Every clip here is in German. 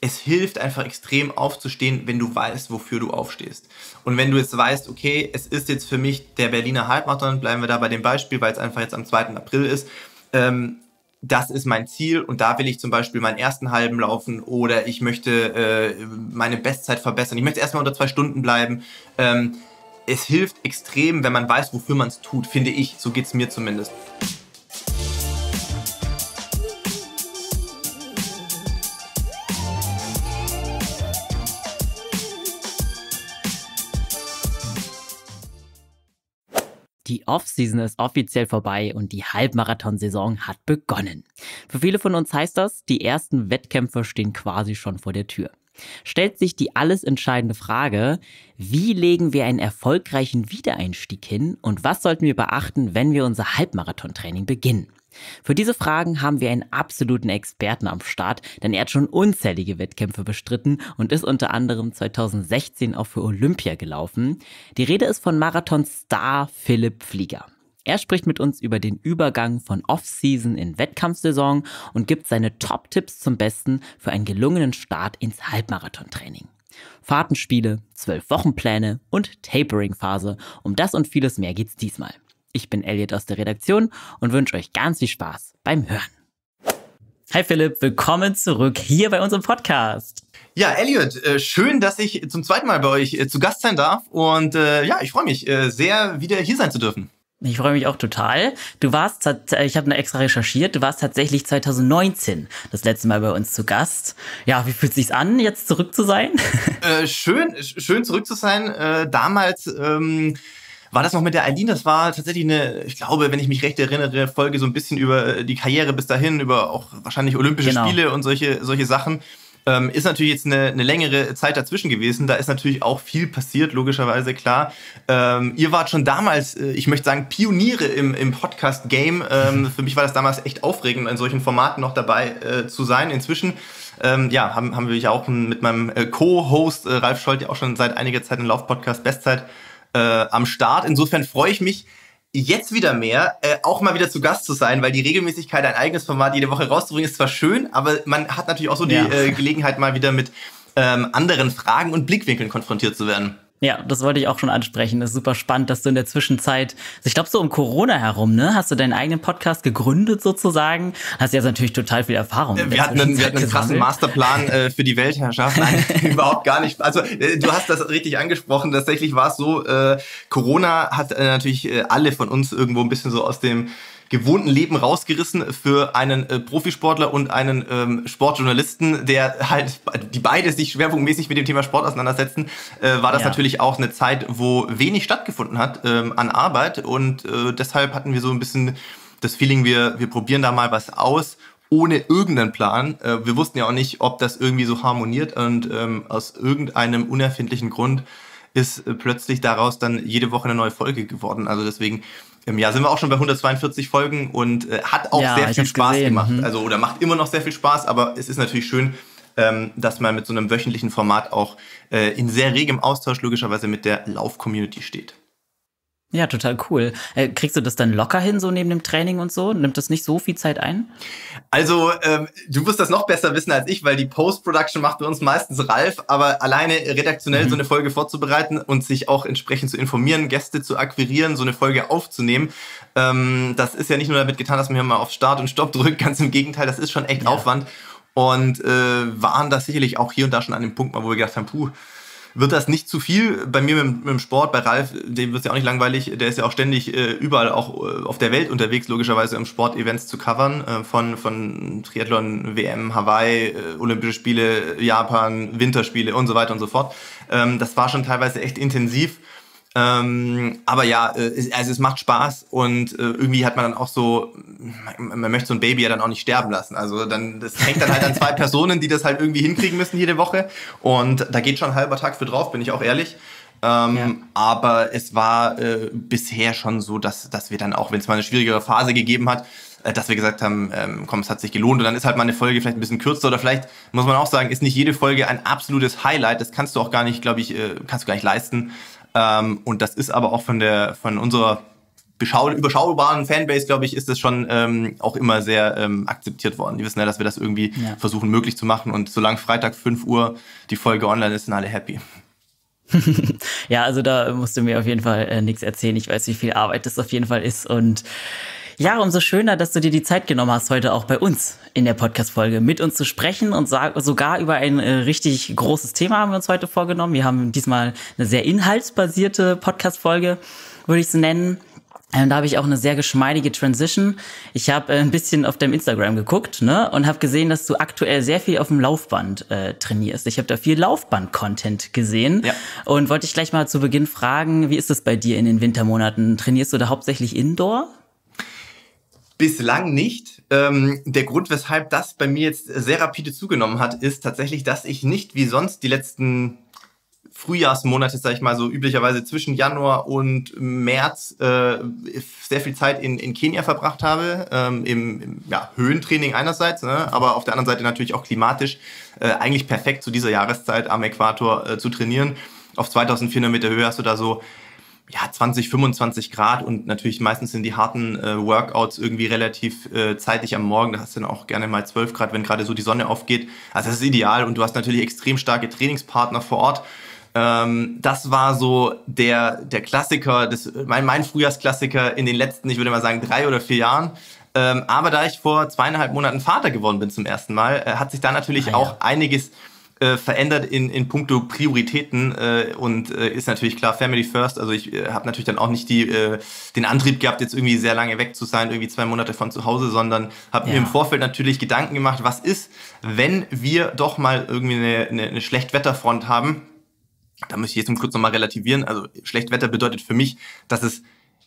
es hilft einfach extrem aufzustehen, wenn du weißt, wofür du aufstehst. Und wenn du jetzt weißt, okay, es ist jetzt für mich der Berliner Halbmarathon, bleiben wir da bei dem Beispiel, weil es einfach jetzt am 2. April ist, ähm, das ist mein Ziel und da will ich zum Beispiel meinen ersten halben laufen oder ich möchte äh, meine Bestzeit verbessern. Ich möchte erstmal unter zwei Stunden bleiben. Ähm, es hilft extrem, wenn man weiß, wofür man es tut, finde ich. So geht es mir zumindest. Die Offseason ist offiziell vorbei und die Halbmarathon-Saison hat begonnen. Für viele von uns heißt das, die ersten Wettkämpfe stehen quasi schon vor der Tür. Stellt sich die alles entscheidende Frage, wie legen wir einen erfolgreichen Wiedereinstieg hin und was sollten wir beachten, wenn wir unser Halbmarathon-Training beginnen? Für diese Fragen haben wir einen absoluten Experten am Start, denn er hat schon unzählige Wettkämpfe bestritten und ist unter anderem 2016 auch für Olympia gelaufen. Die Rede ist von Marathon-Star Philipp Flieger. Er spricht mit uns über den Übergang von Off-Season in Wettkampfsaison und gibt seine Top-Tipps zum Besten für einen gelungenen Start ins Halbmarathon-Training. Fahrtenspiele, zwölf Wochenpläne und Tapering-Phase. Um das und vieles mehr geht's diesmal. Ich bin Elliot aus der Redaktion und wünsche euch ganz viel Spaß beim Hören. Hi Philipp, willkommen zurück hier bei unserem Podcast. Ja, Elliot, äh, schön, dass ich zum zweiten Mal bei euch äh, zu Gast sein darf und äh, ja, ich freue mich sehr, wieder hier sein zu dürfen. Ich freue mich auch total. Du warst, ich habe extra recherchiert, du warst tatsächlich 2019 das letzte Mal bei uns zu Gast. Ja, wie fühlt es sich an, jetzt zurück zu sein? Äh, schön, schön zurück zu sein. Äh, damals ähm, war das noch mit der Eileen? Das war tatsächlich eine, ich glaube, wenn ich mich recht erinnere, Folge so ein bisschen über äh, die Karriere bis dahin, über auch wahrscheinlich Olympische genau. Spiele und solche, solche Sachen. Ähm, ist natürlich jetzt eine, eine längere Zeit dazwischen gewesen. Da ist natürlich auch viel passiert, logischerweise, klar. Ähm, ihr wart schon damals, äh, ich möchte sagen, Pioniere im, im Podcast-Game. Ähm, für mich war das damals echt aufregend, in solchen Formaten noch dabei äh, zu sein. Inzwischen ähm, ja, haben, haben wir ja auch mit meinem äh, Co-Host äh, Ralf Scholz ja auch schon seit einiger Zeit einen Lauf-Podcast Bestzeit äh, am Start. Insofern freue ich mich jetzt wieder mehr, äh, auch mal wieder zu Gast zu sein, weil die Regelmäßigkeit, ein eigenes Format jede Woche rauszubringen, ist zwar schön, aber man hat natürlich auch so die äh, Gelegenheit, mal wieder mit ähm, anderen Fragen und Blickwinkeln konfrontiert zu werden. Ja, das wollte ich auch schon ansprechen. Das ist super spannend, dass du in der Zwischenzeit, also ich glaube so um Corona herum, ne, hast du deinen eigenen Podcast gegründet sozusagen. Hast jetzt natürlich total viel Erfahrung. Wir hatten, einen, wir hatten einen krassen Masterplan äh, für die Weltherrschaft. Nein, überhaupt gar nicht. Also äh, du hast das richtig angesprochen. Tatsächlich war es so, äh, Corona hat äh, natürlich äh, alle von uns irgendwo ein bisschen so aus dem gewohnten Leben rausgerissen für einen äh, Profisportler und einen ähm, Sportjournalisten, der halt, die beide sich schwerpunktmäßig mit dem Thema Sport auseinandersetzen, äh, war das ja. natürlich auch eine Zeit, wo wenig stattgefunden hat ähm, an Arbeit und äh, deshalb hatten wir so ein bisschen das Feeling, wir, wir probieren da mal was aus ohne irgendeinen Plan. Äh, wir wussten ja auch nicht, ob das irgendwie so harmoniert und ähm, aus irgendeinem unerfindlichen Grund ist äh, plötzlich daraus dann jede Woche eine neue Folge geworden. Also deswegen im Jahr sind wir auch schon bei 142 Folgen und äh, hat auch ja, sehr viel Spaß gesehen. gemacht. Mhm. Also oder macht immer noch sehr viel Spaß, aber es ist natürlich schön, ähm, dass man mit so einem wöchentlichen Format auch äh, in sehr regem Austausch logischerweise mit der Lauf-Community steht. Ja, total cool. Äh, kriegst du das dann locker hin, so neben dem Training und so? Nimmt das nicht so viel Zeit ein? Also, ähm, du wirst das noch besser wissen als ich, weil die Post-Production macht bei uns meistens Ralf, aber alleine redaktionell mhm. so eine Folge vorzubereiten und sich auch entsprechend zu informieren, Gäste zu akquirieren, so eine Folge aufzunehmen, ähm, das ist ja nicht nur damit getan, dass man hier mal auf Start und Stopp drückt, ganz im Gegenteil, das ist schon echt ja. Aufwand. Und äh, waren das sicherlich auch hier und da schon an dem Punkt mal, wo wir gedacht haben, puh, wird das nicht zu viel. Bei mir mit, mit dem Sport, bei Ralf, dem wird es ja auch nicht langweilig. Der ist ja auch ständig äh, überall auch äh, auf der Welt unterwegs, logischerweise im Sport-Events zu covern. Äh, von, von Triathlon, WM, Hawaii, äh, Olympische Spiele, Japan, Winterspiele und so weiter und so fort. Ähm, das war schon teilweise echt intensiv. Ähm, aber ja, äh, also es macht Spaß und äh, irgendwie hat man dann auch so, man, man, möchte so ein Baby ja dann auch nicht sterben lassen. Also dann, das hängt dann halt an zwei Personen, die das halt irgendwie hinkriegen müssen jede Woche. Und da geht schon ein halber Tag für drauf, bin ich auch ehrlich. Ähm, ja. Aber es war äh, bisher schon so, dass, dass wir dann auch, wenn es mal eine schwierigere Phase gegeben hat, äh, dass wir gesagt haben, ähm, komm, es hat sich gelohnt und dann ist halt mal eine Folge vielleicht ein bisschen kürzer oder vielleicht muss man auch sagen, ist nicht jede Folge ein absolutes Highlight. Das kannst du auch gar nicht, glaube ich, äh, kannst du gar nicht leisten. Ähm, und das ist aber auch von der, von unserer überschaubaren Fanbase, glaube ich, ist das schon ähm, auch immer sehr ähm, akzeptiert worden. Die wissen ja, dass wir das irgendwie ja. versuchen möglich zu machen. Und solange Freitag 5 Uhr die Folge online ist, sind alle happy. ja, also da musst du mir auf jeden Fall äh, nichts erzählen. Ich weiß, wie viel Arbeit das auf jeden Fall ist. Und ja, umso schöner, dass du dir die Zeit genommen hast, heute auch bei uns in der Podcast-Folge mit uns zu sprechen und sogar über ein äh, richtig großes Thema haben wir uns heute vorgenommen. Wir haben diesmal eine sehr inhaltsbasierte Podcast-Folge, würde ich es nennen. Und da habe ich auch eine sehr geschmeidige Transition. Ich habe äh, ein bisschen auf deinem Instagram geguckt ne, und habe gesehen, dass du aktuell sehr viel auf dem Laufband äh, trainierst. Ich habe da viel Laufband-Content gesehen ja. und wollte dich gleich mal zu Beginn fragen, wie ist es bei dir in den Wintermonaten? Trainierst du da hauptsächlich Indoor? Bislang nicht. Ähm, der Grund, weshalb das bei mir jetzt sehr rapide zugenommen hat, ist tatsächlich, dass ich nicht wie sonst die letzten Frühjahrsmonate, sag ich mal so, üblicherweise zwischen Januar und März äh, sehr viel Zeit in, in Kenia verbracht habe, ähm, im, im ja, Höhentraining einerseits, ne, aber auf der anderen Seite natürlich auch klimatisch äh, eigentlich perfekt zu dieser Jahreszeit am Äquator äh, zu trainieren. Auf 2400 Meter Höhe hast du da so ja, 20, 25 Grad und natürlich meistens sind die harten äh, Workouts irgendwie relativ äh, zeitig am Morgen. Da hast du dann auch gerne mal 12 Grad, wenn gerade so die Sonne aufgeht. Also das ist ideal und du hast natürlich extrem starke Trainingspartner vor Ort. Ähm, das war so der, der Klassiker, das, mein, mein Frühjahrsklassiker in den letzten, ich würde mal sagen, drei oder vier Jahren. Ähm, aber da ich vor zweieinhalb Monaten Vater geworden bin zum ersten Mal, äh, hat sich da natürlich ah, ja. auch einiges äh, verändert in, in puncto Prioritäten äh, und äh, ist natürlich klar Family First. Also ich äh, habe natürlich dann auch nicht die, äh, den Antrieb gehabt, jetzt irgendwie sehr lange weg zu sein, irgendwie zwei Monate von zu Hause, sondern habe ja. mir im Vorfeld natürlich Gedanken gemacht, was ist, wenn wir doch mal irgendwie eine, eine, eine Schlechtwetterfront haben da muss ich jetzt kurz nochmal relativieren. Also schlecht Wetter bedeutet für mich, dass es,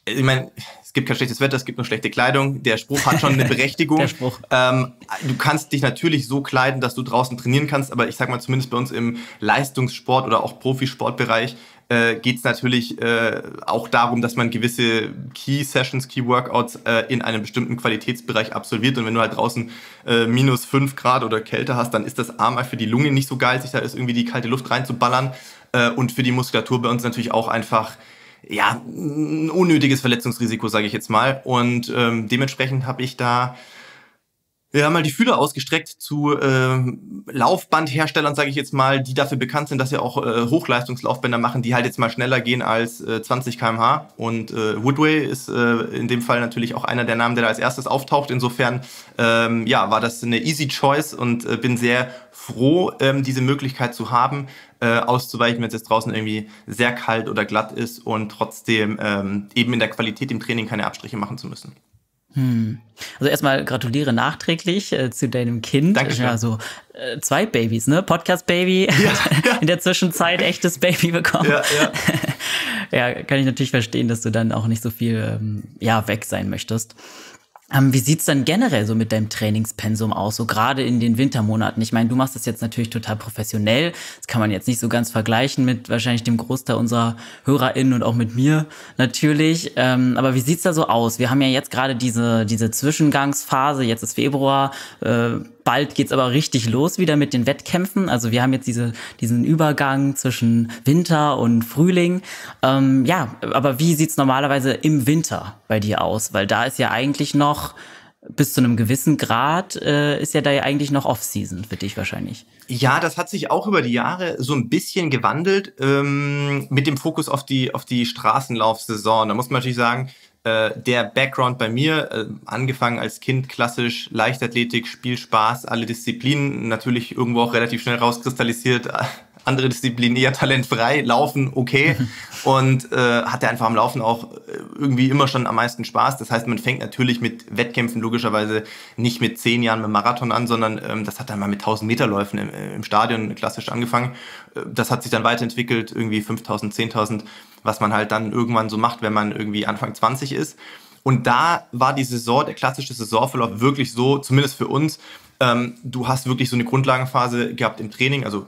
ich meine, es gibt kein schlechtes Wetter, es gibt nur schlechte Kleidung. Der Spruch hat schon eine Berechtigung. Der Spruch. Ähm, du kannst dich natürlich so kleiden, dass du draußen trainieren kannst, aber ich sag mal zumindest bei uns im Leistungssport oder auch Profisportbereich äh, geht es natürlich äh, auch darum, dass man gewisse Key Sessions, Key Workouts äh, in einem bestimmten Qualitätsbereich absolviert. Und wenn du halt draußen äh, minus 5 Grad oder Kälte hast, dann ist das A mal für die Lunge nicht so geil, sich da ist irgendwie die kalte Luft reinzuballern. Äh, und für die Muskulatur bei uns natürlich auch einfach ja, ein unnötiges Verletzungsrisiko, sage ich jetzt mal. Und ähm, dementsprechend habe ich da wir haben mal die Fühler ausgestreckt zu äh, Laufbandherstellern, sage ich jetzt mal, die dafür bekannt sind, dass sie auch äh, Hochleistungslaufbänder machen, die halt jetzt mal schneller gehen als äh, 20 km/h. Und äh, Woodway ist äh, in dem Fall natürlich auch einer der Namen, der da als erstes auftaucht. Insofern ähm, ja, war das eine easy choice und äh, bin sehr froh, ähm, diese Möglichkeit zu haben, äh, auszuweichen, wenn es jetzt draußen irgendwie sehr kalt oder glatt ist und trotzdem ähm, eben in der Qualität im Training keine Abstriche machen zu müssen. Hm. Also erstmal gratuliere nachträglich äh, zu deinem Kind. Dankeschön. Also äh, zwei Babys, ne? Podcast-Baby, ja, ja. in der Zwischenzeit echtes Baby bekommen. Ja, ja. ja, kann ich natürlich verstehen, dass du dann auch nicht so viel ähm, ja, weg sein möchtest. Ähm, wie sieht's dann generell so mit deinem Trainingspensum aus, so gerade in den Wintermonaten? Ich meine, du machst das jetzt natürlich total professionell. Das kann man jetzt nicht so ganz vergleichen mit wahrscheinlich dem Großteil unserer HörerInnen und auch mit mir natürlich. Ähm, aber wie sieht's da so aus? Wir haben ja jetzt gerade diese, diese Zwischengangsphase, jetzt ist Februar, äh, bald geht's aber richtig los wieder mit den Wettkämpfen. Also wir haben jetzt diese, diesen Übergang zwischen Winter und Frühling. Ähm, ja, aber wie sieht's normalerweise im Winter bei dir aus? Weil da ist ja eigentlich noch bis zu einem gewissen Grad äh, ist ja da ja eigentlich noch Off-Season für dich wahrscheinlich. Ja, das hat sich auch über die Jahre so ein bisschen gewandelt ähm, mit dem Fokus auf die, auf die Straßenlaufsaison. Da muss man natürlich sagen, äh, der Background bei mir, äh, angefangen als Kind klassisch Leichtathletik, Spielspaß, alle Disziplinen, natürlich irgendwo auch relativ schnell rauskristallisiert, andere Disziplinen eher talentfrei, Laufen okay und äh, hatte einfach am Laufen auch äh, irgendwie immer schon am meisten Spaß. Das heißt, man fängt natürlich mit Wettkämpfen logischerweise nicht mit zehn Jahren mit Marathon an, sondern ähm, das hat dann mal mit 1000 Meter Läufen im, im Stadion klassisch angefangen. Äh, das hat sich dann weiterentwickelt, irgendwie 5000, 10.000, was man halt dann irgendwann so macht, wenn man irgendwie Anfang 20 ist. Und da war die Saison, der klassische Saisonverlauf wirklich so, zumindest für uns, ähm, du hast wirklich so eine Grundlagenphase gehabt im Training, also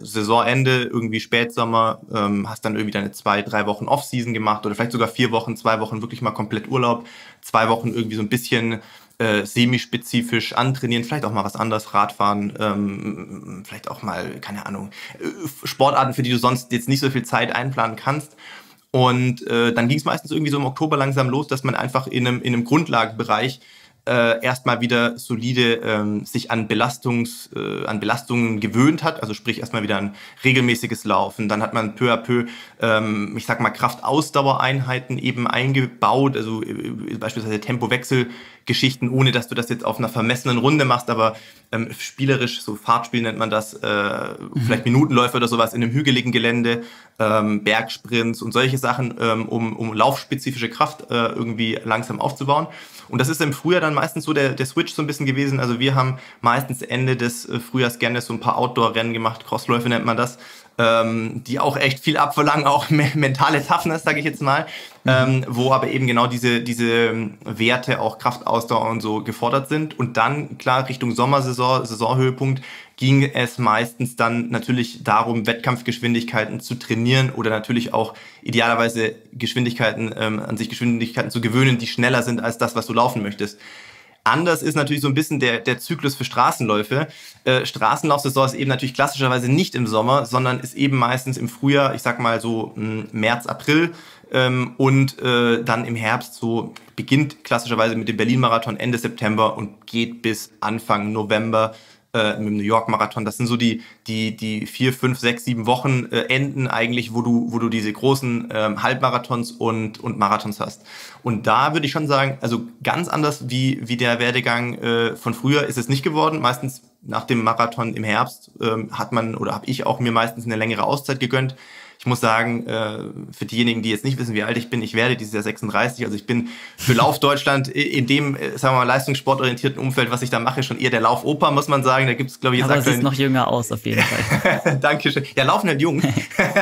Saisonende, irgendwie Spätsommer, ähm, hast dann irgendwie deine zwei, drei Wochen Off-Season gemacht oder vielleicht sogar vier Wochen, zwei Wochen wirklich mal komplett Urlaub, zwei Wochen irgendwie so ein bisschen äh, semispezifisch antrainieren, vielleicht auch mal was anderes, Radfahren, ähm, vielleicht auch mal, keine Ahnung, äh, Sportarten, für die du sonst jetzt nicht so viel Zeit einplanen kannst. Und äh, dann ging es meistens irgendwie so im Oktober langsam los, dass man einfach in einem, in einem Grundlagenbereich äh, erstmal wieder solide ähm, sich an Belastungs, äh, an Belastungen gewöhnt hat, also sprich erstmal wieder ein regelmäßiges Laufen. Dann hat man peu à peu, ähm, ich sag mal, Kraftausdauereinheiten eben eingebaut, also äh, beispielsweise Tempowechselgeschichten, ohne dass du das jetzt auf einer vermessenen Runde machst, aber ähm, spielerisch, so Fahrtspiel nennt man das, äh, mhm. vielleicht Minutenläufe oder sowas in einem hügeligen Gelände, ähm, Bergsprints und solche Sachen, ähm, um, um laufspezifische Kraft äh, irgendwie langsam aufzubauen. Und das ist im Frühjahr dann meistens so der, der Switch so ein bisschen gewesen. Also wir haben meistens Ende des äh, Frühjahrs gerne so ein paar Outdoor-Rennen gemacht, Crossläufe nennt man das, ähm, die auch echt viel abverlangen, auch me mentale Toughness, sage ich jetzt mal, mhm. ähm, wo aber eben genau diese, diese ähm, Werte, auch Kraftausdauer und so gefordert sind. Und dann, klar, Richtung Sommersaison, Saisonhöhepunkt, ging es meistens dann natürlich darum, Wettkampfgeschwindigkeiten zu trainieren oder natürlich auch idealerweise Geschwindigkeiten, ähm, an sich Geschwindigkeiten zu gewöhnen, die schneller sind als das, was du laufen möchtest. Anders ist natürlich so ein bisschen der, der Zyklus für Straßenläufe. Äh, Straßenlaufsaison ist eben natürlich klassischerweise nicht im Sommer, sondern ist eben meistens im Frühjahr, ich sag mal so hm, März, April. Ähm, und äh, dann im Herbst so beginnt klassischerweise mit dem Berlin-Marathon Ende September und geht bis Anfang November äh, mit dem New York Marathon. Das sind so die, die, die vier, fünf, sechs, sieben Wochen äh, Enden eigentlich, wo du, wo du diese großen ähm, Halbmarathons und, und Marathons hast. Und da würde ich schon sagen, also ganz anders wie, wie der Werdegang äh, von früher ist es nicht geworden. Meistens nach dem Marathon im Herbst ähm, hat man oder habe ich auch mir meistens eine längere Auszeit gegönnt ich muss sagen, äh, für diejenigen, die jetzt nicht wissen, wie alt ich bin, ich werde dieses Jahr 36. Also ich bin für Lauf Deutschland in dem, äh, sagen wir mal, leistungssportorientierten Umfeld, was ich da mache, schon eher der Laufoper, muss man sagen. Da gibt es, glaube ich, jetzt Aber aktuell... siehst noch jünger aus, auf jeden Fall. Dankeschön. Ja, laufen halt jung.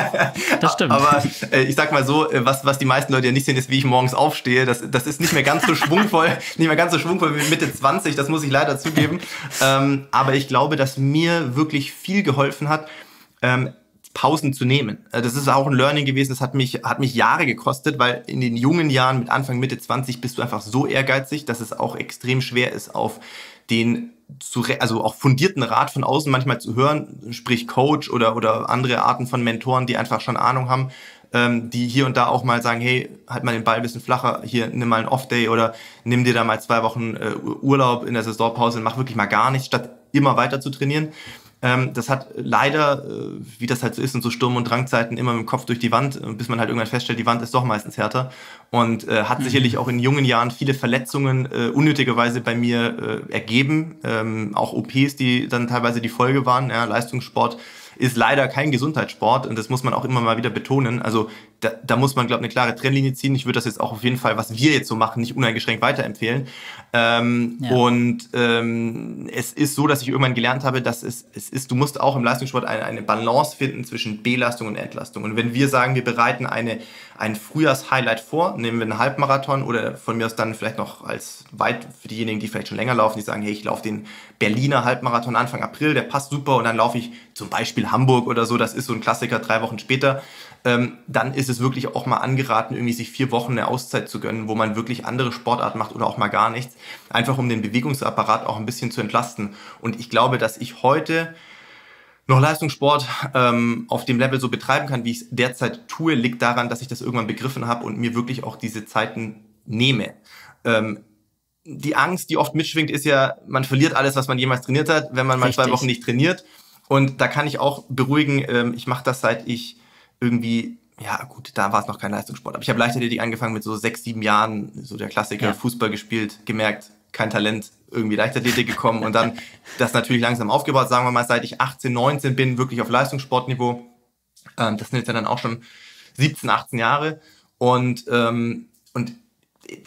das stimmt. Aber äh, ich sag mal so, äh, was, was die meisten Leute ja nicht sehen, ist, wie ich morgens aufstehe. Das, das ist nicht mehr ganz so schwungvoll, nicht mehr ganz so schwungvoll wie Mitte 20, das muss ich leider zugeben. Ähm, aber ich glaube, dass mir wirklich viel geholfen hat, ähm, Pausen zu nehmen. Äh, das ist auch ein Learning gewesen, das hat mich, hat mich Jahre gekostet, weil in den jungen Jahren mit Anfang, Mitte 20 bist du einfach so ehrgeizig, dass es auch extrem schwer ist, auf den zu, also auch fundierten Rat von außen manchmal zu hören, sprich Coach oder, oder andere Arten von Mentoren, die einfach schon Ahnung haben, ähm, die hier und da auch mal sagen, hey, halt mal den Ball ein bisschen flacher, hier nimm mal einen Off-Day oder nimm dir da mal zwei Wochen äh, Urlaub in der Saisonpause und mach wirklich mal gar nichts, statt immer weiter zu trainieren. Ähm, das hat leider, äh, wie das halt so ist in so Sturm- und Drangzeiten, immer mit dem Kopf durch die Wand, äh, bis man halt irgendwann feststellt, die Wand ist doch meistens härter. Und äh, hat mhm. sicherlich auch in jungen Jahren viele Verletzungen äh, unnötigerweise bei mir äh, ergeben. Ähm, auch OPs, die dann teilweise die Folge waren. Ja, Leistungssport ist leider kein Gesundheitssport und das muss man auch immer mal wieder betonen. Also da, da muss man, glaube ich, eine klare Trennlinie ziehen. Ich würde das jetzt auch auf jeden Fall, was wir jetzt so machen, nicht uneingeschränkt weiterempfehlen. Ähm, ja. Und ähm, es ist so, dass ich irgendwann gelernt habe, dass es, es ist, du musst auch im Leistungssport eine, eine Balance finden zwischen Belastung und Entlastung. Und wenn wir sagen, wir bereiten eine, ein Frühjahrshighlight vor, nehmen wir einen Halbmarathon oder von mir aus dann vielleicht noch als weit für diejenigen, die vielleicht schon länger laufen, die sagen, hey, ich laufe den Berliner Halbmarathon Anfang April, der passt super und dann laufe ich zum Beispiel Hamburg oder so, das ist so ein Klassiker drei Wochen später ähm, dann ist es wirklich auch mal angeraten, irgendwie sich vier Wochen eine Auszeit zu gönnen, wo man wirklich andere Sportarten macht oder auch mal gar nichts. Einfach um den Bewegungsapparat auch ein bisschen zu entlasten. Und ich glaube, dass ich heute noch Leistungssport ähm, auf dem Level so betreiben kann, wie ich es derzeit tue, liegt daran, dass ich das irgendwann begriffen habe und mir wirklich auch diese Zeiten nehme. Ähm, die Angst, die oft mitschwingt, ist ja, man verliert alles, was man jemals trainiert hat, wenn man mal Richtig. zwei Wochen nicht trainiert. Und da kann ich auch beruhigen, ähm, ich mache das seit ich irgendwie, ja gut, da war es noch kein Leistungssport. Aber ich habe Leichtathletik angefangen mit so sechs, sieben Jahren, so der Klassiker, ja. Fußball gespielt, gemerkt, kein Talent, irgendwie Leichtathletik gekommen und dann das natürlich langsam aufgebaut, sagen wir mal, seit ich 18, 19 bin, wirklich auf Leistungssportniveau. Ähm, das sind jetzt ja dann auch schon 17, 18 Jahre. Und, ähm, und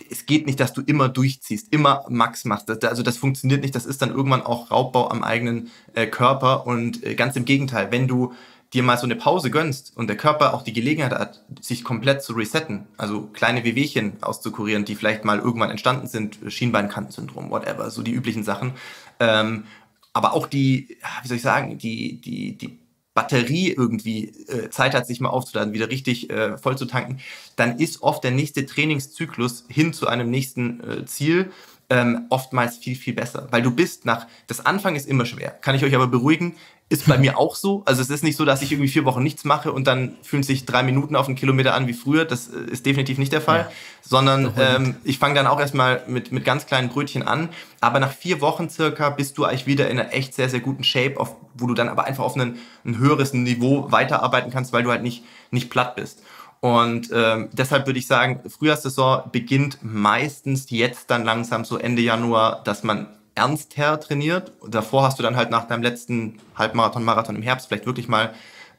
es geht nicht, dass du immer durchziehst, immer Max machst. also das funktioniert nicht. Das ist dann irgendwann auch Raubbau am eigenen äh, Körper. Und äh, ganz im Gegenteil, wenn du dir mal so eine Pause gönnst und der Körper auch die Gelegenheit hat, sich komplett zu resetten, also kleine Wehwehchen auszukurieren, die vielleicht mal irgendwann entstanden sind, Schienbeinkantensyndrom, whatever, so die üblichen Sachen. Ähm, aber auch die, wie soll ich sagen, die, die, die Batterie irgendwie äh, Zeit hat, sich mal aufzuladen, wieder richtig äh, voll zu tanken, dann ist oft der nächste Trainingszyklus hin zu einem nächsten äh, Ziel ähm, oftmals viel, viel besser. Weil du bist nach, das Anfang ist immer schwer, kann ich euch aber beruhigen, ist bei mir auch so. Also es ist nicht so, dass ich irgendwie vier Wochen nichts mache und dann fühlen sich drei Minuten auf einen Kilometer an wie früher. Das äh, ist definitiv nicht der Fall. Ja. Sondern ähm, ich fange dann auch erstmal mit, mit ganz kleinen Brötchen an. Aber nach vier Wochen circa bist du eigentlich wieder in einer echt sehr, sehr guten Shape, auf, wo du dann aber einfach auf einen, ein höheres Niveau weiterarbeiten kannst, weil du halt nicht, nicht platt bist. Und ähm, deshalb würde ich sagen, Frühjahrssaison beginnt meistens jetzt dann langsam so Ende Januar, dass man ernster trainiert. Davor hast du dann halt nach deinem letzten Halbmarathon, Marathon im Herbst vielleicht wirklich mal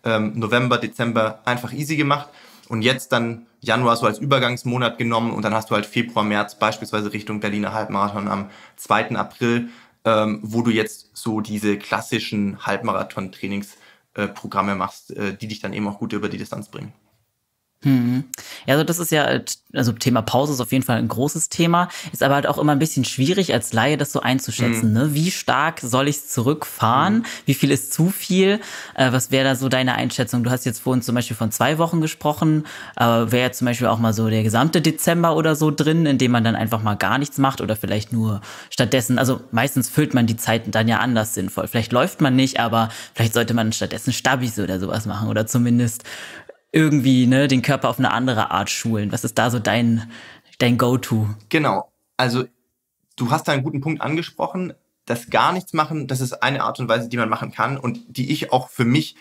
ähm, November, Dezember einfach easy gemacht und jetzt dann Januar so als Übergangsmonat genommen und dann hast du halt Februar, März beispielsweise Richtung Berliner Halbmarathon am 2. April, ähm, wo du jetzt so diese klassischen Halbmarathon-Trainingsprogramme äh, machst, äh, die dich dann eben auch gut über die Distanz bringen. Hm. Ja, also das ist ja, also Thema Pause ist auf jeden Fall ein großes Thema, ist aber halt auch immer ein bisschen schwierig als Laie das so einzuschätzen. Mhm. Ne? Wie stark soll ich zurückfahren? Mhm. Wie viel ist zu viel? Äh, was wäre da so deine Einschätzung? Du hast jetzt vorhin zum Beispiel von zwei Wochen gesprochen, aber wäre zum Beispiel auch mal so der gesamte Dezember oder so drin, in dem man dann einfach mal gar nichts macht oder vielleicht nur stattdessen, also meistens füllt man die Zeit dann ja anders sinnvoll. Vielleicht läuft man nicht, aber vielleicht sollte man stattdessen Stabis oder sowas machen oder zumindest irgendwie ne, den Körper auf eine andere Art schulen? Was ist da so dein, dein Go-To? Genau. Also du hast da einen guten Punkt angesprochen. Das gar nichts machen, das ist eine Art und Weise, die man machen kann und die ich auch für mich,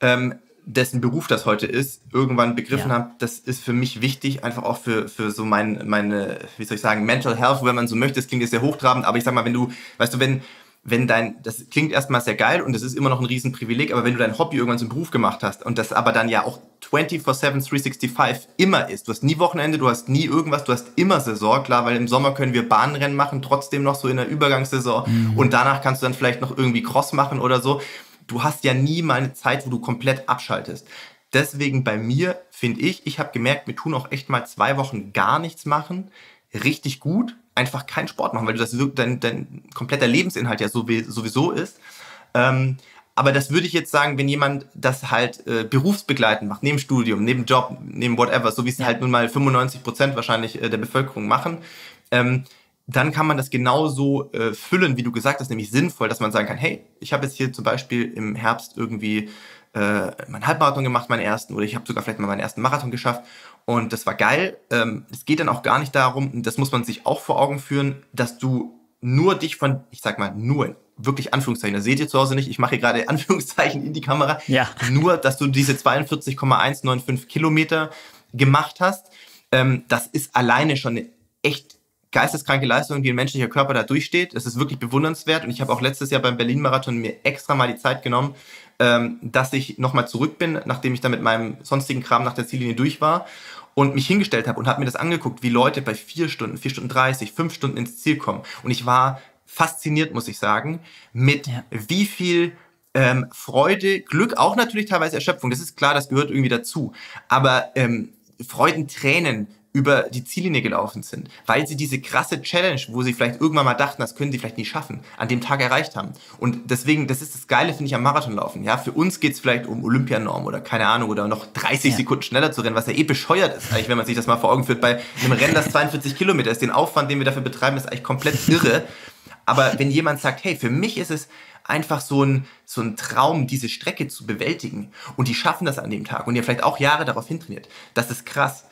ähm, dessen Beruf das heute ist, irgendwann begriffen ja. habe, das ist für mich wichtig, einfach auch für, für so mein, meine, wie soll ich sagen, Mental Health, wenn man so möchte, das klingt jetzt sehr hochtrabend, aber ich sag mal, wenn du, weißt du, wenn, wenn dein, das klingt erstmal sehr geil und das ist immer noch ein Riesenprivileg, aber wenn du dein Hobby irgendwann zum Beruf gemacht hast und das aber dann ja auch 24-7, 365 immer ist, du hast nie Wochenende, du hast nie irgendwas, du hast immer Saison, klar, weil im Sommer können wir Bahnrennen machen, trotzdem noch so in der Übergangssaison mhm. und danach kannst du dann vielleicht noch irgendwie Cross machen oder so. Du hast ja nie mal eine Zeit, wo du komplett abschaltest. Deswegen bei mir finde ich, ich habe gemerkt, wir tun auch echt mal zwei Wochen gar nichts machen, richtig gut, einfach keinen Sport machen, weil du das dein, dein kompletter Lebensinhalt ja sowieso ist. Ähm, aber das würde ich jetzt sagen, wenn jemand das halt äh, berufsbegleitend macht, neben Studium, neben Job, neben whatever, so wie es halt nun mal 95 Prozent wahrscheinlich äh, der Bevölkerung machen, ähm, dann kann man das genauso äh, füllen, wie du gesagt hast, nämlich sinnvoll, dass man sagen kann, hey, ich habe jetzt hier zum Beispiel im Herbst irgendwie äh, meinen Halbmarathon gemacht, meinen ersten, oder ich habe sogar vielleicht mal meinen ersten Marathon geschafft und das war geil. Ähm, es geht dann auch gar nicht darum, das muss man sich auch vor Augen führen, dass du nur dich von, ich sag mal, nur wirklich Anführungszeichen, das seht ihr zu Hause nicht, ich mache hier gerade Anführungszeichen in die Kamera, ja. nur, dass du diese 42,195 Kilometer gemacht hast. Ähm, das ist alleine schon eine echt geisteskranke Leistung, die ein menschlicher Körper da durchsteht. Das ist wirklich bewundernswert und ich habe auch letztes Jahr beim Berlin-Marathon mir extra mal die Zeit genommen, ähm, dass ich nochmal zurück bin, nachdem ich dann mit meinem sonstigen Kram nach der Ziellinie durch war und mich hingestellt habe und habe mir das angeguckt, wie Leute bei vier Stunden, vier Stunden 30, fünf Stunden ins Ziel kommen. Und ich war fasziniert, muss ich sagen, mit ja. wie viel ähm, Freude, Glück, auch natürlich teilweise Erschöpfung, das ist klar, das gehört irgendwie dazu. Aber ähm, Freudentränen, über die Ziellinie gelaufen sind, weil sie diese krasse Challenge, wo sie vielleicht irgendwann mal dachten, das können sie vielleicht nicht schaffen, an dem Tag erreicht haben. Und deswegen, das ist das Geile, finde ich, am Marathonlaufen. Ja, für uns geht es vielleicht um Olympianorm oder keine Ahnung, oder noch 30 ja. Sekunden schneller zu rennen, was ja eh bescheuert ist, eigentlich, wenn man sich das mal vor Augen führt. Bei einem Rennen, das 42 Kilometer ist, den Aufwand, den wir dafür betreiben, ist eigentlich komplett irre. Aber wenn jemand sagt, hey, für mich ist es einfach so ein, so ein Traum, diese Strecke zu bewältigen und die schaffen das an dem Tag und ihr vielleicht auch Jahre darauf hintrainiert, das ist krass.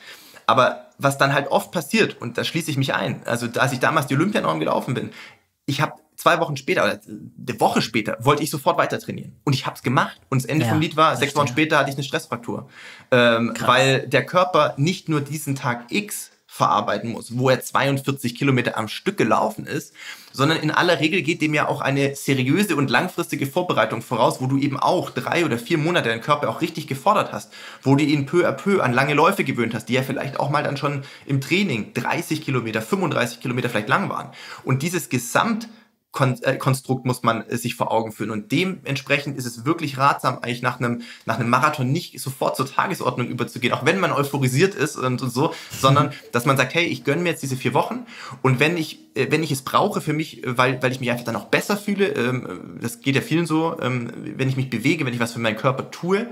Aber was dann halt oft passiert, und da schließe ich mich ein, also als ich damals die Olympianorm gelaufen bin, ich habe zwei Wochen später oder eine Woche später wollte ich sofort weiter trainieren. Und ich habe es gemacht. Und das Ende ja, vom Lied war, sechs Wochen später hatte ich eine Stressfraktur. Ähm, weil der Körper nicht nur diesen Tag X verarbeiten muss, wo er 42 Kilometer am Stück gelaufen ist, sondern in aller Regel geht dem ja auch eine seriöse und langfristige Vorbereitung voraus, wo du eben auch drei oder vier Monate deinen Körper auch richtig gefordert hast, wo du ihn peu à peu an lange Läufe gewöhnt hast, die ja vielleicht auch mal dann schon im Training 30 Kilometer, 35 Kilometer vielleicht lang waren. Und dieses Gesamt Kon äh, Konstrukt muss man äh, sich vor Augen führen. Und dementsprechend ist es wirklich ratsam, eigentlich nach einem, nach einem Marathon nicht sofort zur Tagesordnung überzugehen, auch wenn man euphorisiert ist und, und so, sondern dass man sagt, hey, ich gönne mir jetzt diese vier Wochen und wenn ich, äh, wenn ich es brauche für mich, äh, weil, weil ich mich einfach dann auch besser fühle, ähm, das geht ja vielen so, ähm, wenn ich mich bewege, wenn ich was für meinen Körper tue,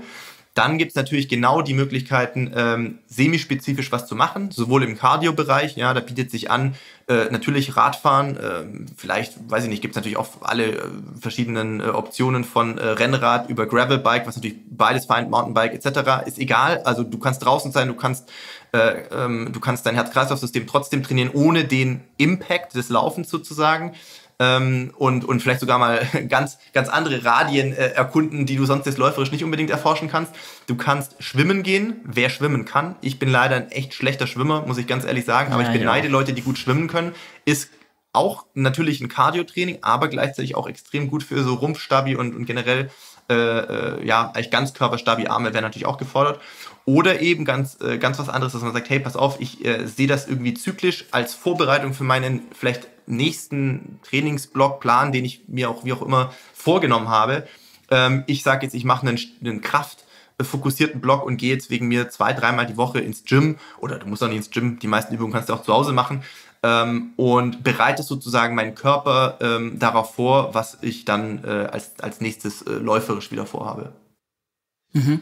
Dann gibt es natürlich genau die Möglichkeiten, ähm, semispezifisch was zu machen, sowohl im Cardio-Bereich, ja, da bietet sich an, äh, natürlich Radfahren, äh, vielleicht, weiß ich nicht, gibt es natürlich auch alle äh, verschiedenen äh, Optionen von äh, Rennrad über Gravelbike, was natürlich beides vereint, Mountainbike etc., ist egal. Also du kannst draußen sein, du kannst, äh, ähm, du kannst dein Herz-Kreislauf-System trotzdem trainieren, ohne den Impact des Laufens sozusagen ähm, und, und vielleicht sogar mal ganz, ganz andere Radien äh, erkunden, die du sonst jetzt läuferisch nicht unbedingt erforschen kannst. Du kannst schwimmen gehen, wer schwimmen kann. Ich bin leider ein echt schlechter Schwimmer, muss ich ganz ehrlich sagen, aber ja, ich beneide ja. Leute, die gut schwimmen können. Ist auch natürlich ein Cardio-Training, aber gleichzeitig auch extrem gut für so Rumpfstabi und, und generell äh, äh, ja, eigentlich Ganzkörperstabi Arme wären natürlich auch gefordert. Oder eben ganz, äh, ganz was anderes, dass man sagt, hey, pass auf, ich äh, sehe das irgendwie zyklisch als Vorbereitung für meinen vielleicht nächsten Trainingsblockplan, den ich mir auch wie auch immer vorgenommen habe. Ähm, ich sage jetzt, ich mache einen, einen kraftfokussierten Block und gehe jetzt wegen mir zwei, dreimal die Woche ins Gym oder du musst auch nicht ins Gym, die meisten Übungen kannst du auch zu Hause machen ähm, und bereite sozusagen meinen Körper ähm, darauf vor, was ich dann äh, als, als nächstes äh, läuferisch wieder vorhabe. Mhm.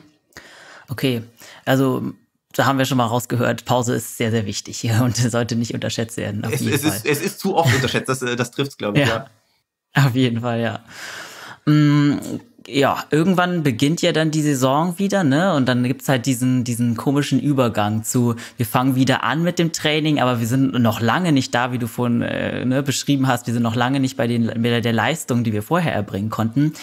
Okay, also da haben wir schon mal rausgehört, Pause ist sehr, sehr wichtig und sollte nicht unterschätzt werden. Es, es, ist, es, ist, zu oft unterschätzt, das, äh, das trifft es, glaube ich. Ja. ja. Auf jeden Fall, ja. Mm, ja, irgendwann beginnt ja dann die Saison wieder, ne? Und dann gibt's halt diesen, diesen komischen Übergang zu, wir fangen wieder an mit dem Training, aber wir sind noch lange nicht da, wie du vorhin äh, ne, beschrieben hast. Wir sind noch lange nicht bei, den, bei der Leistung, die wir vorher erbringen konnten.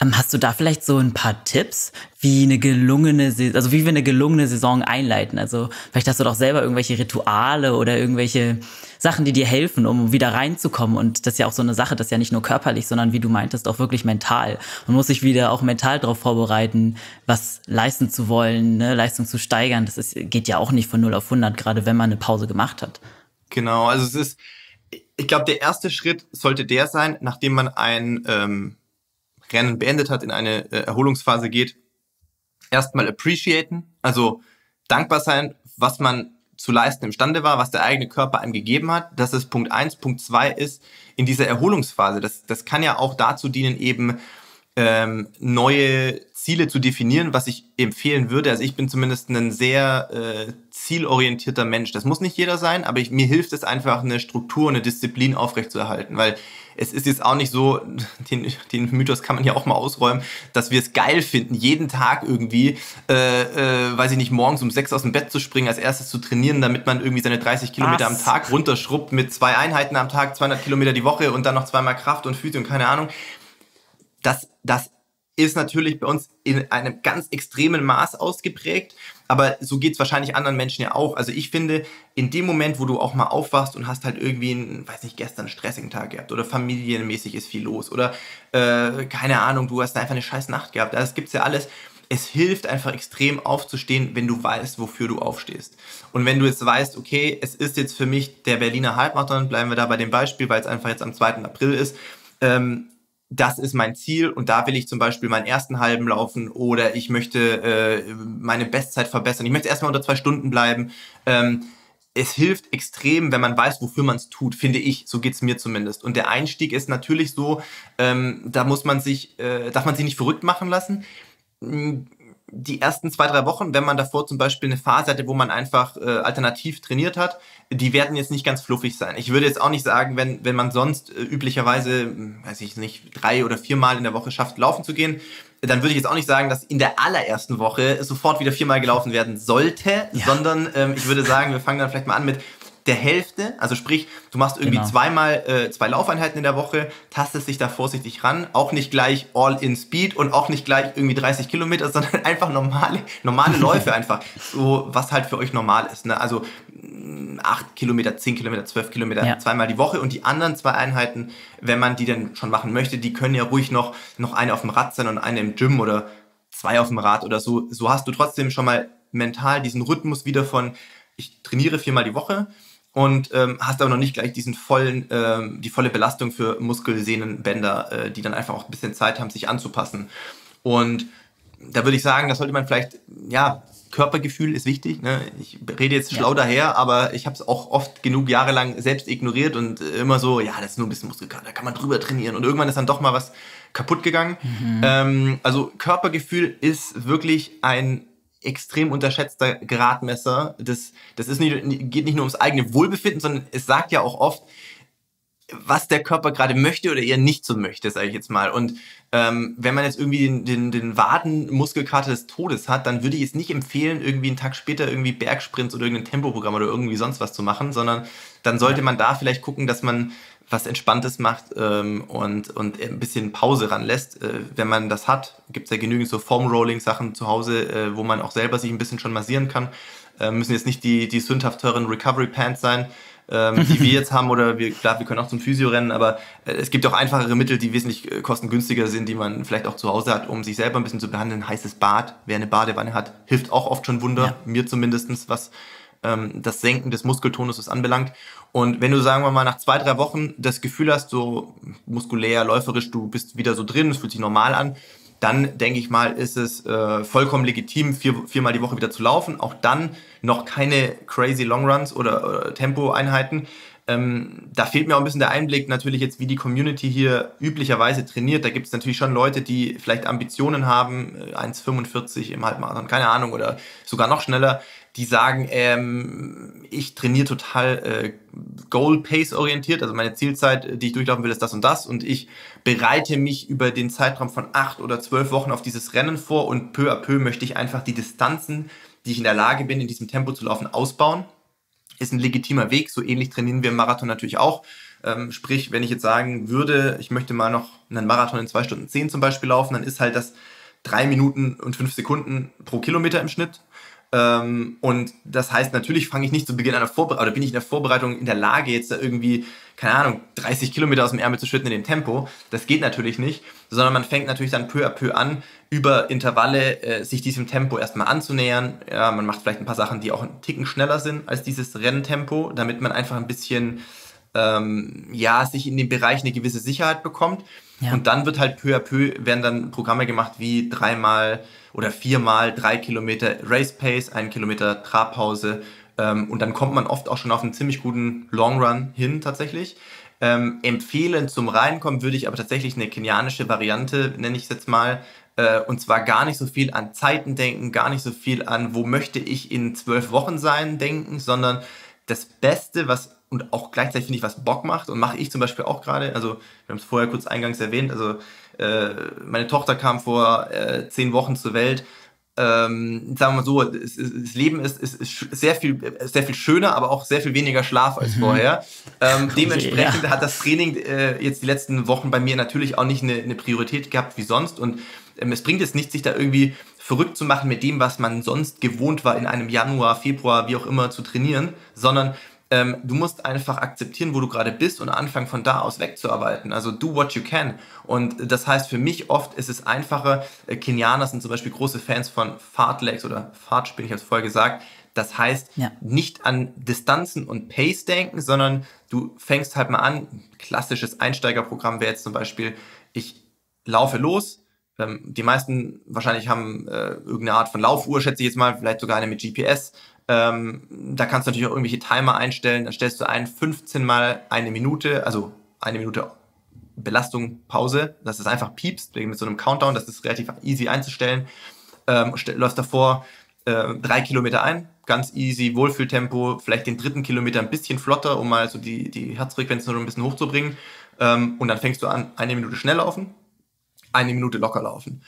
Ähm, hast du da vielleicht so ein paar Tipps, wie eine gelungene, also wie wir eine gelungene Saison einleiten? Also vielleicht hast du doch selber irgendwelche Rituale oder irgendwelche Sachen, die dir helfen, um wieder reinzukommen. Und das ist ja auch so eine Sache, das ist ja nicht nur körperlich, sondern wie du meintest, auch wirklich mental. Man muss sich wieder auch mental darauf vorbereiten, was leisten zu wollen, ne? Leistung zu steigern. Das ist, geht ja auch nicht von 0 auf 100, gerade wenn man eine Pause gemacht hat. Genau, also es ist, ich glaube, der erste Schritt sollte der sein, nachdem man ein ähm, Rennen beendet hat, in eine äh, Erholungsphase geht, erstmal appreciaten, also dankbar sein, was man zu leisten imstande war, was der eigene Körper einem gegeben hat. Das ist Punkt eins. Punkt zwei ist in dieser Erholungsphase. Das, das kann ja auch dazu dienen, eben ähm, neue Ziele zu definieren, was ich empfehlen würde. Also ich bin zumindest ein sehr äh, zielorientierter Mensch. Das muss nicht jeder sein, aber ich, mir hilft es einfach, eine Struktur, eine Disziplin aufrechtzuerhalten, weil es ist jetzt auch nicht so, den, den Mythos kann man ja auch mal ausräumen, dass wir es geil finden, jeden Tag irgendwie, äh, äh, weiß ich nicht, morgens um sechs aus dem Bett zu springen, als erstes zu trainieren, damit man irgendwie seine 30 Kilometer Was? am Tag runterschrubbt mit zwei Einheiten am Tag, 200 Kilometer die Woche und dann noch zweimal Kraft und Physio und keine Ahnung. Das, das ist natürlich bei uns in einem ganz extremen Maß ausgeprägt. Aber so geht es wahrscheinlich anderen Menschen ja auch. Also ich finde, in dem Moment, wo du auch mal aufwachst und hast halt irgendwie, einen, weiß nicht, gestern einen stressigen Tag gehabt oder familienmäßig ist viel los oder äh, keine Ahnung, du hast einfach eine scheiß Nacht gehabt. Das gibt's ja alles. Es hilft einfach extrem aufzustehen, wenn du weißt, wofür du aufstehst. Und wenn du jetzt weißt, okay, es ist jetzt für mich der Berliner Halbmarathon, bleiben wir da bei dem Beispiel, weil es einfach jetzt am 2. April ist. Ähm, das ist mein Ziel und da will ich zum Beispiel meinen ersten halben laufen oder ich möchte äh, meine Bestzeit verbessern. Ich möchte erstmal unter zwei Stunden bleiben. Ähm, es hilft extrem, wenn man weiß, wofür man es tut, finde ich. So geht es mir zumindest. Und der Einstieg ist natürlich so, ähm, da muss man sich, äh, darf man sich nicht verrückt machen lassen die ersten zwei, drei Wochen, wenn man davor zum Beispiel eine Phase hatte, wo man einfach äh, alternativ trainiert hat, die werden jetzt nicht ganz fluffig sein. Ich würde jetzt auch nicht sagen, wenn, wenn man sonst äh, üblicherweise, hm, weiß ich nicht, drei oder viermal in der Woche schafft, laufen zu gehen, dann würde ich jetzt auch nicht sagen, dass in der allerersten Woche sofort wieder viermal gelaufen werden sollte, ja. sondern ähm, ich würde sagen, wir fangen dann vielleicht mal an mit der Hälfte, also sprich, du machst irgendwie genau. zweimal äh, zwei Laufeinheiten in der Woche, tastest dich da vorsichtig ran, auch nicht gleich all in Speed und auch nicht gleich irgendwie 30 Kilometer, sondern einfach normale, normale Läufe einfach, so was halt für euch normal ist. Ne? Also 8 mm, Kilometer, 10 Kilometer, 12 Kilometer, ja. zweimal die Woche und die anderen zwei Einheiten, wenn man die dann schon machen möchte, die können ja ruhig noch, noch eine auf dem Rad sein und eine im Gym oder zwei auf dem Rad oder so. So hast du trotzdem schon mal mental diesen Rhythmus wieder von, ich trainiere viermal die Woche und ähm, hast aber noch nicht gleich diesen vollen, ähm, die volle Belastung für Muskel, Sehnen, Bänder, äh, die dann einfach auch ein bisschen Zeit haben, sich anzupassen. Und da würde ich sagen, das sollte man vielleicht, ja, Körpergefühl ist wichtig. Ne? Ich rede jetzt schlau ja. daher, aber ich habe es auch oft genug Jahre lang selbst ignoriert und immer so, ja, das ist nur ein bisschen Muskelkater, da kann man drüber trainieren. Und irgendwann ist dann doch mal was kaputt gegangen. Mhm. Ähm, also Körpergefühl ist wirklich ein extrem unterschätzter Gradmesser. Das, das ist nicht, geht nicht nur ums eigene Wohlbefinden, sondern es sagt ja auch oft, was der Körper gerade möchte oder eher nicht so möchte, sage ich jetzt mal. Und ähm, wenn man jetzt irgendwie den, den, den Wadenmuskelkater des Todes hat, dann würde ich es nicht empfehlen, irgendwie einen Tag später irgendwie Bergsprints oder irgendein Tempoprogramm oder irgendwie sonst was zu machen, sondern dann sollte man da vielleicht gucken, dass man was Entspanntes macht ähm, und, und ein bisschen Pause ranlässt. Äh, wenn man das hat, gibt es ja genügend so Foam-Rolling-Sachen zu Hause, äh, wo man auch selber sich ein bisschen schon massieren kann. Äh, müssen jetzt nicht die, die sündhaft teuren Recovery-Pants sein, ähm, die wir jetzt haben oder wir, klar, wir können auch zum Physio rennen, aber äh, es gibt auch einfachere Mittel, die wesentlich äh, kostengünstiger sind, die man vielleicht auch zu Hause hat, um sich selber ein bisschen zu behandeln. Heißes Bad, wer eine Badewanne hat, hilft auch oft schon Wunder, ja. mir zumindestens was ähm, das Senken des Muskeltonuses anbelangt. Und wenn du, sagen wir mal, nach zwei, drei Wochen das Gefühl hast, so muskulär, läuferisch, du bist wieder so drin, es fühlt sich normal an, dann denke ich mal, ist es äh, vollkommen legitim, vier, viermal die Woche wieder zu laufen. Auch dann noch keine crazy Long Runs oder, oder Tempo-Einheiten. Ähm, da fehlt mir auch ein bisschen der Einblick natürlich jetzt, wie die Community hier üblicherweise trainiert. Da gibt es natürlich schon Leute, die vielleicht Ambitionen haben, 1,45 äh, im Halbmarathon, keine Ahnung, oder sogar noch schneller die sagen, ähm, ich trainiere total äh, Goal-Pace-orientiert, also meine Zielzeit, die ich durchlaufen will, ist das und das und ich bereite mich über den Zeitraum von acht oder zwölf Wochen auf dieses Rennen vor und peu à peu möchte ich einfach die Distanzen, die ich in der Lage bin, in diesem Tempo zu laufen, ausbauen. Ist ein legitimer Weg, so ähnlich trainieren wir im Marathon natürlich auch. Ähm, sprich, wenn ich jetzt sagen würde, ich möchte mal noch einen Marathon in zwei Stunden zehn zum Beispiel laufen, dann ist halt das drei Minuten und fünf Sekunden pro Kilometer im Schnitt und das heißt, natürlich fange ich nicht zu Beginn einer Vorbereitung, oder bin ich in der Vorbereitung in der Lage, jetzt da irgendwie, keine Ahnung, 30 Kilometer aus dem Ärmel zu schütten in dem Tempo. Das geht natürlich nicht, sondern man fängt natürlich dann peu à peu an, über Intervalle äh, sich diesem Tempo erstmal anzunähern. Ja, man macht vielleicht ein paar Sachen, die auch einen Ticken schneller sind als dieses Renntempo, damit man einfach ein bisschen, ähm, ja, sich in dem Bereich eine gewisse Sicherheit bekommt. Ja. Und dann wird halt peu à peu, werden dann Programme gemacht wie dreimal oder viermal drei Kilometer Race Pace, ein Kilometer Trabpause. Ähm, und dann kommt man oft auch schon auf einen ziemlich guten Long Run hin tatsächlich. Ähm, empfehlen zum Reinkommen würde ich aber tatsächlich eine kenianische Variante, nenne ich es jetzt mal. Äh, und zwar gar nicht so viel an Zeiten denken, gar nicht so viel an, wo möchte ich in zwölf Wochen sein, denken, sondern das Beste, was und auch gleichzeitig finde ich, was Bock macht und mache ich zum Beispiel auch gerade. Also, wir haben es vorher kurz eingangs erwähnt. Also, äh, meine Tochter kam vor äh, zehn Wochen zur Welt. Ähm, sagen wir mal so, es, es, das Leben ist, ist, ist, sehr, viel, sehr viel schöner, aber auch sehr viel weniger Schlaf als mhm. vorher. Ähm, dementsprechend ja. hat das Training äh, jetzt die letzten Wochen bei mir natürlich auch nicht eine, eine Priorität gehabt wie sonst. Und ähm, es bringt jetzt nichts, sich da irgendwie verrückt zu machen mit dem, was man sonst gewohnt war, in einem Januar, Februar, wie auch immer zu trainieren, sondern ähm, du musst einfach akzeptieren, wo du gerade bist und anfangen von da aus wegzuarbeiten. Also do what you can. Und das heißt für mich oft ist es einfacher, äh, Kenianer sind zum Beispiel große Fans von Fartlegs oder Fahrtspielen, ich habe es vorher gesagt. Das heißt, ja. nicht an Distanzen und Pace denken, sondern du fängst halt mal an. Klassisches Einsteigerprogramm wäre jetzt zum Beispiel, ich laufe los, ähm, die meisten wahrscheinlich haben äh, irgendeine Art von Laufuhr, schätze ich jetzt mal, vielleicht sogar eine mit GPS. Ähm, da kannst du natürlich auch irgendwelche Timer einstellen. Dann stellst du ein 15 mal eine Minute, also eine Minute Belastung, Pause, dass es einfach piepst, mit so einem Countdown, das ist relativ easy einzustellen. Ähm, läufst davor äh, drei Kilometer ein, ganz easy, Wohlfühltempo, vielleicht den dritten Kilometer ein bisschen flotter, um mal so die, die Herzfrequenz noch ein bisschen hochzubringen. Ähm, und dann fängst du an, eine Minute schnell laufen, eine Minute locker laufen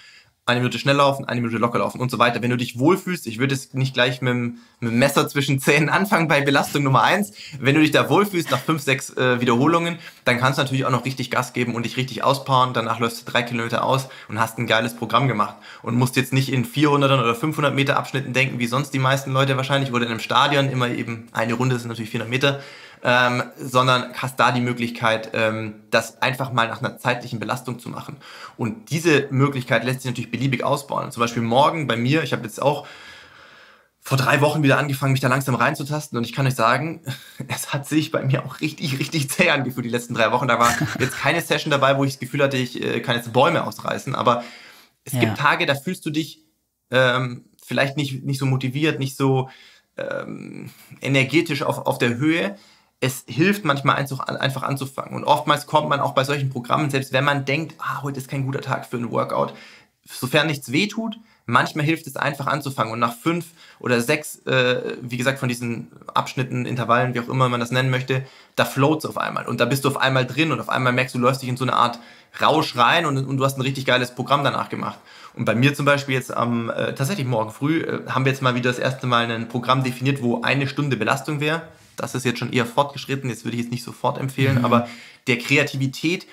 eine Minute schnell laufen, eine Minute locker laufen und so weiter. Wenn du dich wohlfühlst, ich würde es nicht gleich mit, dem, Messer zwischen Zähnen anfangen bei Belastung Nummer eins. Wenn du dich da wohlfühlst nach fünf, sechs äh, Wiederholungen, dann kannst du natürlich auch noch richtig Gas geben und dich richtig auspowern. Danach läufst du drei Kilometer aus und hast ein geiles Programm gemacht und musst jetzt nicht in 400 oder 500 Meter Abschnitten denken, wie sonst die meisten Leute wahrscheinlich, oder in einem Stadion immer eben eine Runde sind natürlich 400 Meter ähm, sondern hast da die Möglichkeit, ähm, das einfach mal nach einer zeitlichen Belastung zu machen. Und diese Möglichkeit lässt sich natürlich beliebig ausbauen. Zum Beispiel morgen bei mir, ich habe jetzt auch vor drei Wochen wieder angefangen, mich da langsam reinzutasten und ich kann euch sagen, es hat sich bei mir auch richtig, richtig zäh angefühlt die letzten drei Wochen. Da war jetzt keine Session dabei, wo ich das Gefühl hatte, ich äh, kann jetzt Bäume ausreißen, aber es ja. gibt Tage, da fühlst du dich ähm, vielleicht nicht, nicht so motiviert, nicht so ähm, energetisch auf, auf der Höhe, es hilft manchmal einfach anzufangen. Und oftmals kommt man auch bei solchen Programmen, selbst wenn man denkt, ah, heute ist kein guter Tag für ein Workout, sofern nichts wehtut, manchmal hilft es einfach anzufangen. Und nach fünf oder sechs, äh, wie gesagt, von diesen Abschnitten, Intervallen, wie auch immer man das nennen möchte, da floats auf einmal. Und da bist du auf einmal drin und auf einmal merkst du, du läufst dich in so eine Art Rausch rein und, und du hast ein richtig geiles Programm danach gemacht. Und bei mir zum Beispiel jetzt am, äh, tatsächlich morgen früh, äh, haben wir jetzt mal wieder das erste Mal ein Programm definiert, wo eine Stunde Belastung wäre das ist jetzt schon eher fortgeschritten, jetzt würde ich es nicht sofort empfehlen, mhm. aber der Kreativität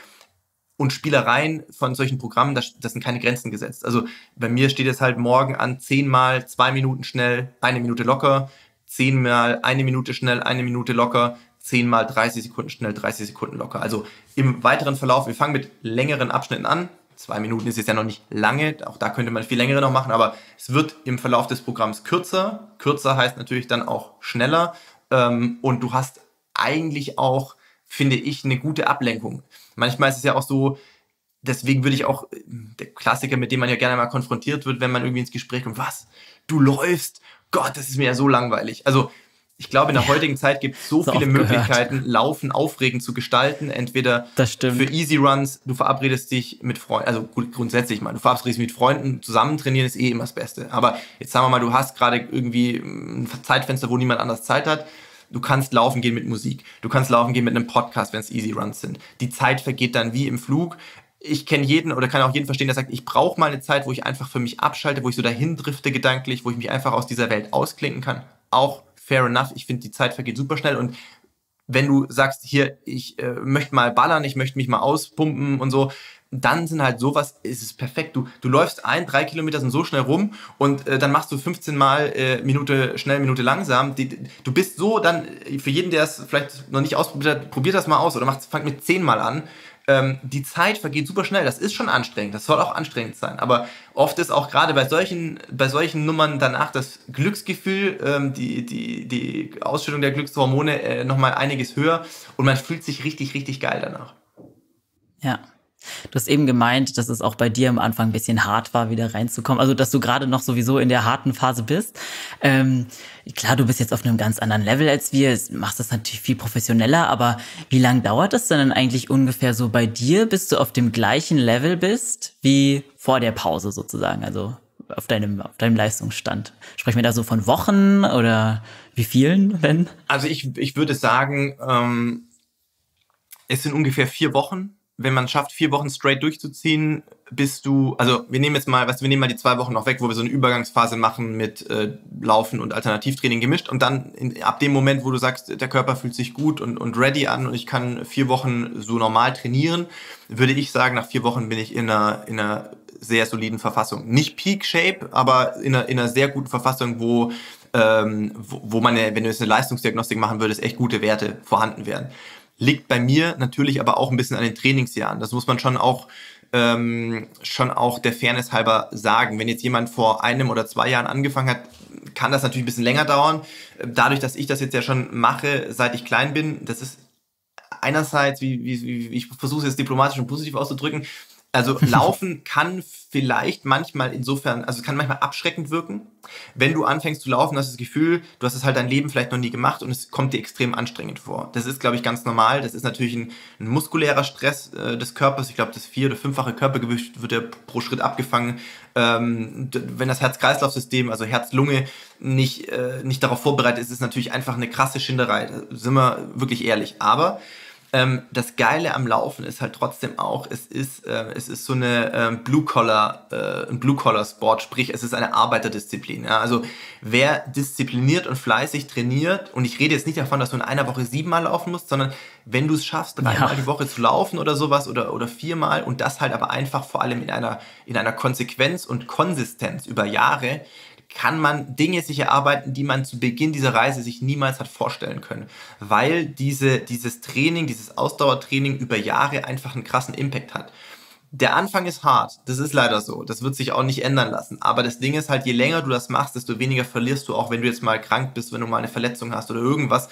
und Spielereien von solchen Programmen, das, das, sind keine Grenzen gesetzt. Also bei mir steht es halt morgen an zehnmal zwei Minuten schnell, eine Minute locker, zehnmal eine Minute schnell, eine Minute locker, zehnmal 30 Sekunden schnell, 30 Sekunden locker. Also im weiteren Verlauf, wir fangen mit längeren Abschnitten an. Zwei Minuten ist jetzt ja noch nicht lange, auch da könnte man viel längere noch machen, aber es wird im Verlauf des Programms kürzer. Kürzer heißt natürlich dann auch schneller ähm, und du hast eigentlich auch, finde ich, eine gute Ablenkung. Manchmal ist es ja auch so, deswegen würde ich auch, der Klassiker, mit dem man ja gerne mal konfrontiert wird, wenn man irgendwie ins Gespräch kommt, was, du läufst, Gott, das ist mir ja so langweilig. Also ich glaube, in der heutigen Zeit gibt es so viele Möglichkeiten, Laufen aufregend zu gestalten. Entweder für Easy Runs, du verabredest dich mit Freunden, also gut, grundsätzlich mal, du verabredest dich mit Freunden, zusammen trainieren ist eh immer das Beste. Aber jetzt sagen wir mal, du hast gerade irgendwie ein Zeitfenster, wo niemand anders Zeit hat. Du kannst laufen gehen mit Musik. Du kannst laufen gehen mit einem Podcast, wenn es Easy Runs sind. Die Zeit vergeht dann wie im Flug. Ich kenne jeden oder kann auch jeden verstehen, der sagt, ich brauche mal eine Zeit, wo ich einfach für mich abschalte, wo ich so dahin drifte gedanklich, wo ich mich einfach aus dieser Welt ausklinken kann. Auch fair enough. Ich finde, die Zeit vergeht super schnell und wenn du sagst, hier, ich äh, möchte mal ballern, ich möchte mich mal auspumpen und so, dann sind halt sowas, ist es perfekt. Du, du läufst ein, drei Kilometer sind so schnell rum und äh, dann machst du 15 Mal äh, Minute schnell, Minute langsam. Die, du bist so dann, für jeden, der es vielleicht noch nicht ausprobiert hat, probiert das mal aus oder fangt mit 10 Mal an. Ähm, die Zeit vergeht super schnell. Das ist schon anstrengend. Das soll auch anstrengend sein. Aber oft ist auch gerade bei solchen, bei solchen Nummern danach das Glücksgefühl, ähm, die, die, die Ausschüttung der Glückshormone äh, nochmal einiges höher und man fühlt sich richtig, richtig geil danach. Ja, Du hast eben gemeint, dass es auch bei dir am Anfang ein bisschen hart war, wieder reinzukommen. Also, dass du gerade noch sowieso in der harten Phase bist. Ähm, klar, du bist jetzt auf einem ganz anderen Level als wir, machst das natürlich viel professioneller, aber wie lange dauert das denn eigentlich ungefähr so bei dir, bis du auf dem gleichen Level bist wie vor der Pause sozusagen? Also auf deinem, auf deinem Leistungsstand? Sprechen wir da so von Wochen oder wie vielen, wenn? Also ich, ich würde sagen, ähm, es sind ungefähr vier Wochen wenn man schafft, vier Wochen straight durchzuziehen, bist du, also wir nehmen jetzt mal, was wir nehmen mal die zwei Wochen noch weg, wo wir so eine Übergangsphase machen mit äh, Laufen und Alternativtraining gemischt und dann in, ab dem Moment, wo du sagst, der Körper fühlt sich gut und, und ready an und ich kann vier Wochen so normal trainieren, würde ich sagen, nach vier Wochen bin ich in einer, in einer sehr soliden Verfassung. Nicht Peak Shape, aber in einer, in einer sehr guten Verfassung, wo ähm, wo, wo man, wenn du jetzt eine Leistungsdiagnostik machen würdest, echt gute Werte vorhanden wären. Liegt bei mir natürlich aber auch ein bisschen an den Trainingsjahren. Das muss man schon auch ähm, schon auch der Fairness halber sagen. Wenn jetzt jemand vor einem oder zwei Jahren angefangen hat, kann das natürlich ein bisschen länger dauern. Dadurch, dass ich das jetzt ja schon mache, seit ich klein bin, das ist einerseits, wie, wie, wie ich versuche es jetzt diplomatisch und positiv auszudrücken, also laufen kann vielleicht manchmal insofern, also es kann manchmal abschreckend wirken. Wenn du anfängst zu laufen, hast du das Gefühl, du hast es halt dein Leben vielleicht noch nie gemacht und es kommt dir extrem anstrengend vor. Das ist, glaube ich, ganz normal. Das ist natürlich ein, ein muskulärer Stress äh, des Körpers. Ich glaube, das vier- oder fünffache Körpergewicht wird ja pro Schritt abgefangen. Ähm, wenn das Herz-Kreislauf-System, also Herz-Lunge, nicht, äh, nicht darauf vorbereitet ist, ist es natürlich einfach eine krasse Schinderei. Da sind wir wirklich ehrlich. Aber ähm, das Geile am Laufen ist halt trotzdem auch, es ist, äh, es ist so eine ähm, Blue-Collar, äh, ein Blue-Collar-Sport, sprich, es ist eine Arbeiterdisziplin. Ja? Also wer diszipliniert und fleißig trainiert, und ich rede jetzt nicht davon, dass du in einer Woche siebenmal laufen musst, sondern wenn du es schaffst, dreimal ja. die Woche zu laufen oder sowas oder, oder viermal und das halt aber einfach vor allem in einer, in einer Konsequenz und Konsistenz über Jahre, kann man Dinge sich erarbeiten, die man zu Beginn dieser Reise sich niemals hat vorstellen können. Weil diese, dieses Training, dieses Ausdauertraining über Jahre einfach einen krassen Impact hat. Der Anfang ist hart, das ist leider so, das wird sich auch nicht ändern lassen. Aber das Ding ist halt, je länger du das machst, desto weniger verlierst du, auch wenn du jetzt mal krank bist, wenn du mal eine Verletzung hast oder irgendwas.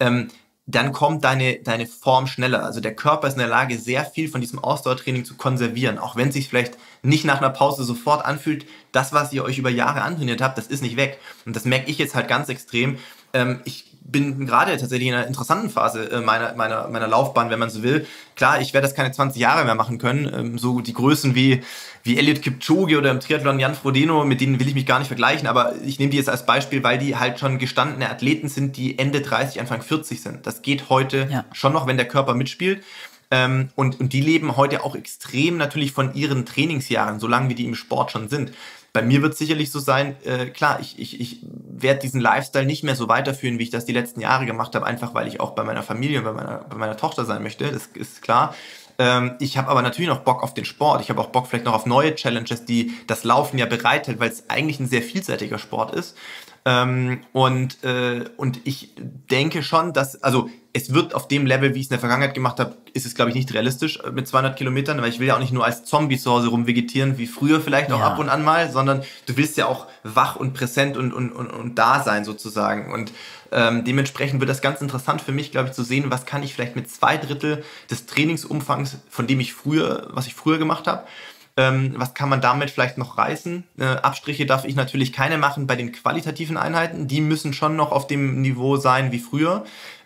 Ähm, dann kommt deine, deine Form schneller. Also der Körper ist in der Lage, sehr viel von diesem Ausdauertraining zu konservieren. Auch wenn es sich vielleicht nicht nach einer Pause sofort anfühlt, das, was ihr euch über Jahre antrainiert habt, das ist nicht weg. Und das merke ich jetzt halt ganz extrem. Ähm, ich bin gerade tatsächlich in einer interessanten Phase äh, meiner, meiner, meiner Laufbahn, wenn man so will. Klar, ich werde das keine 20 Jahre mehr machen können. Ähm, so die Größen wie, wie Elliot Kipchoge oder im Triathlon Jan Frodeno, mit denen will ich mich gar nicht vergleichen, aber ich nehme die jetzt als Beispiel, weil die halt schon gestandene Athleten sind, die Ende 30, Anfang 40 sind. Das geht heute ja. schon noch, wenn der Körper mitspielt. Ähm, und, und die leben heute auch extrem natürlich von ihren Trainingsjahren, solange wie die im Sport schon sind. Bei mir wird es sicherlich so sein, äh, klar, ich, ich, ich werde diesen Lifestyle nicht mehr so weiterführen, wie ich das die letzten Jahre gemacht habe, einfach weil ich auch bei meiner Familie und bei meiner, bei meiner Tochter sein möchte, das ist klar. Ähm, ich habe aber natürlich noch Bock auf den Sport. Ich habe auch Bock vielleicht noch auf neue Challenges, die das Laufen ja bereitet, weil es eigentlich ein sehr vielseitiger Sport ist. Ähm, und, äh, und ich denke schon, dass, also es wird auf dem Level, wie ich es in der Vergangenheit gemacht habe, ist es, glaube ich, nicht realistisch mit 200 Kilometern, weil ich will ja auch nicht nur als Zombie zu Hause rumvegetieren, wie früher vielleicht auch ja. ab und an mal, sondern du willst ja auch wach und präsent und, und, und, und da sein sozusagen. Und ähm, dementsprechend wird das ganz interessant für mich, glaube ich, zu sehen, was kann ich vielleicht mit zwei Drittel des Trainingsumfangs, von dem ich früher, was ich früher gemacht habe, ähm, was kann man damit vielleicht noch reißen? Äh, Abstriche darf ich natürlich keine machen bei den qualitativen Einheiten. Die müssen schon noch auf dem Niveau sein wie früher.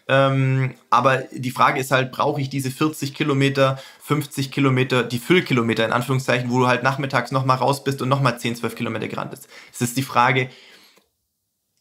Ähm, aber die Frage ist halt, brauche ich diese 40 Kilometer, 50 Kilometer, die Füllkilometer in Anführungszeichen, wo du halt nachmittags nochmal raus bist und nochmal 10, 12 Kilometer gerannt bist. Es ist die Frage,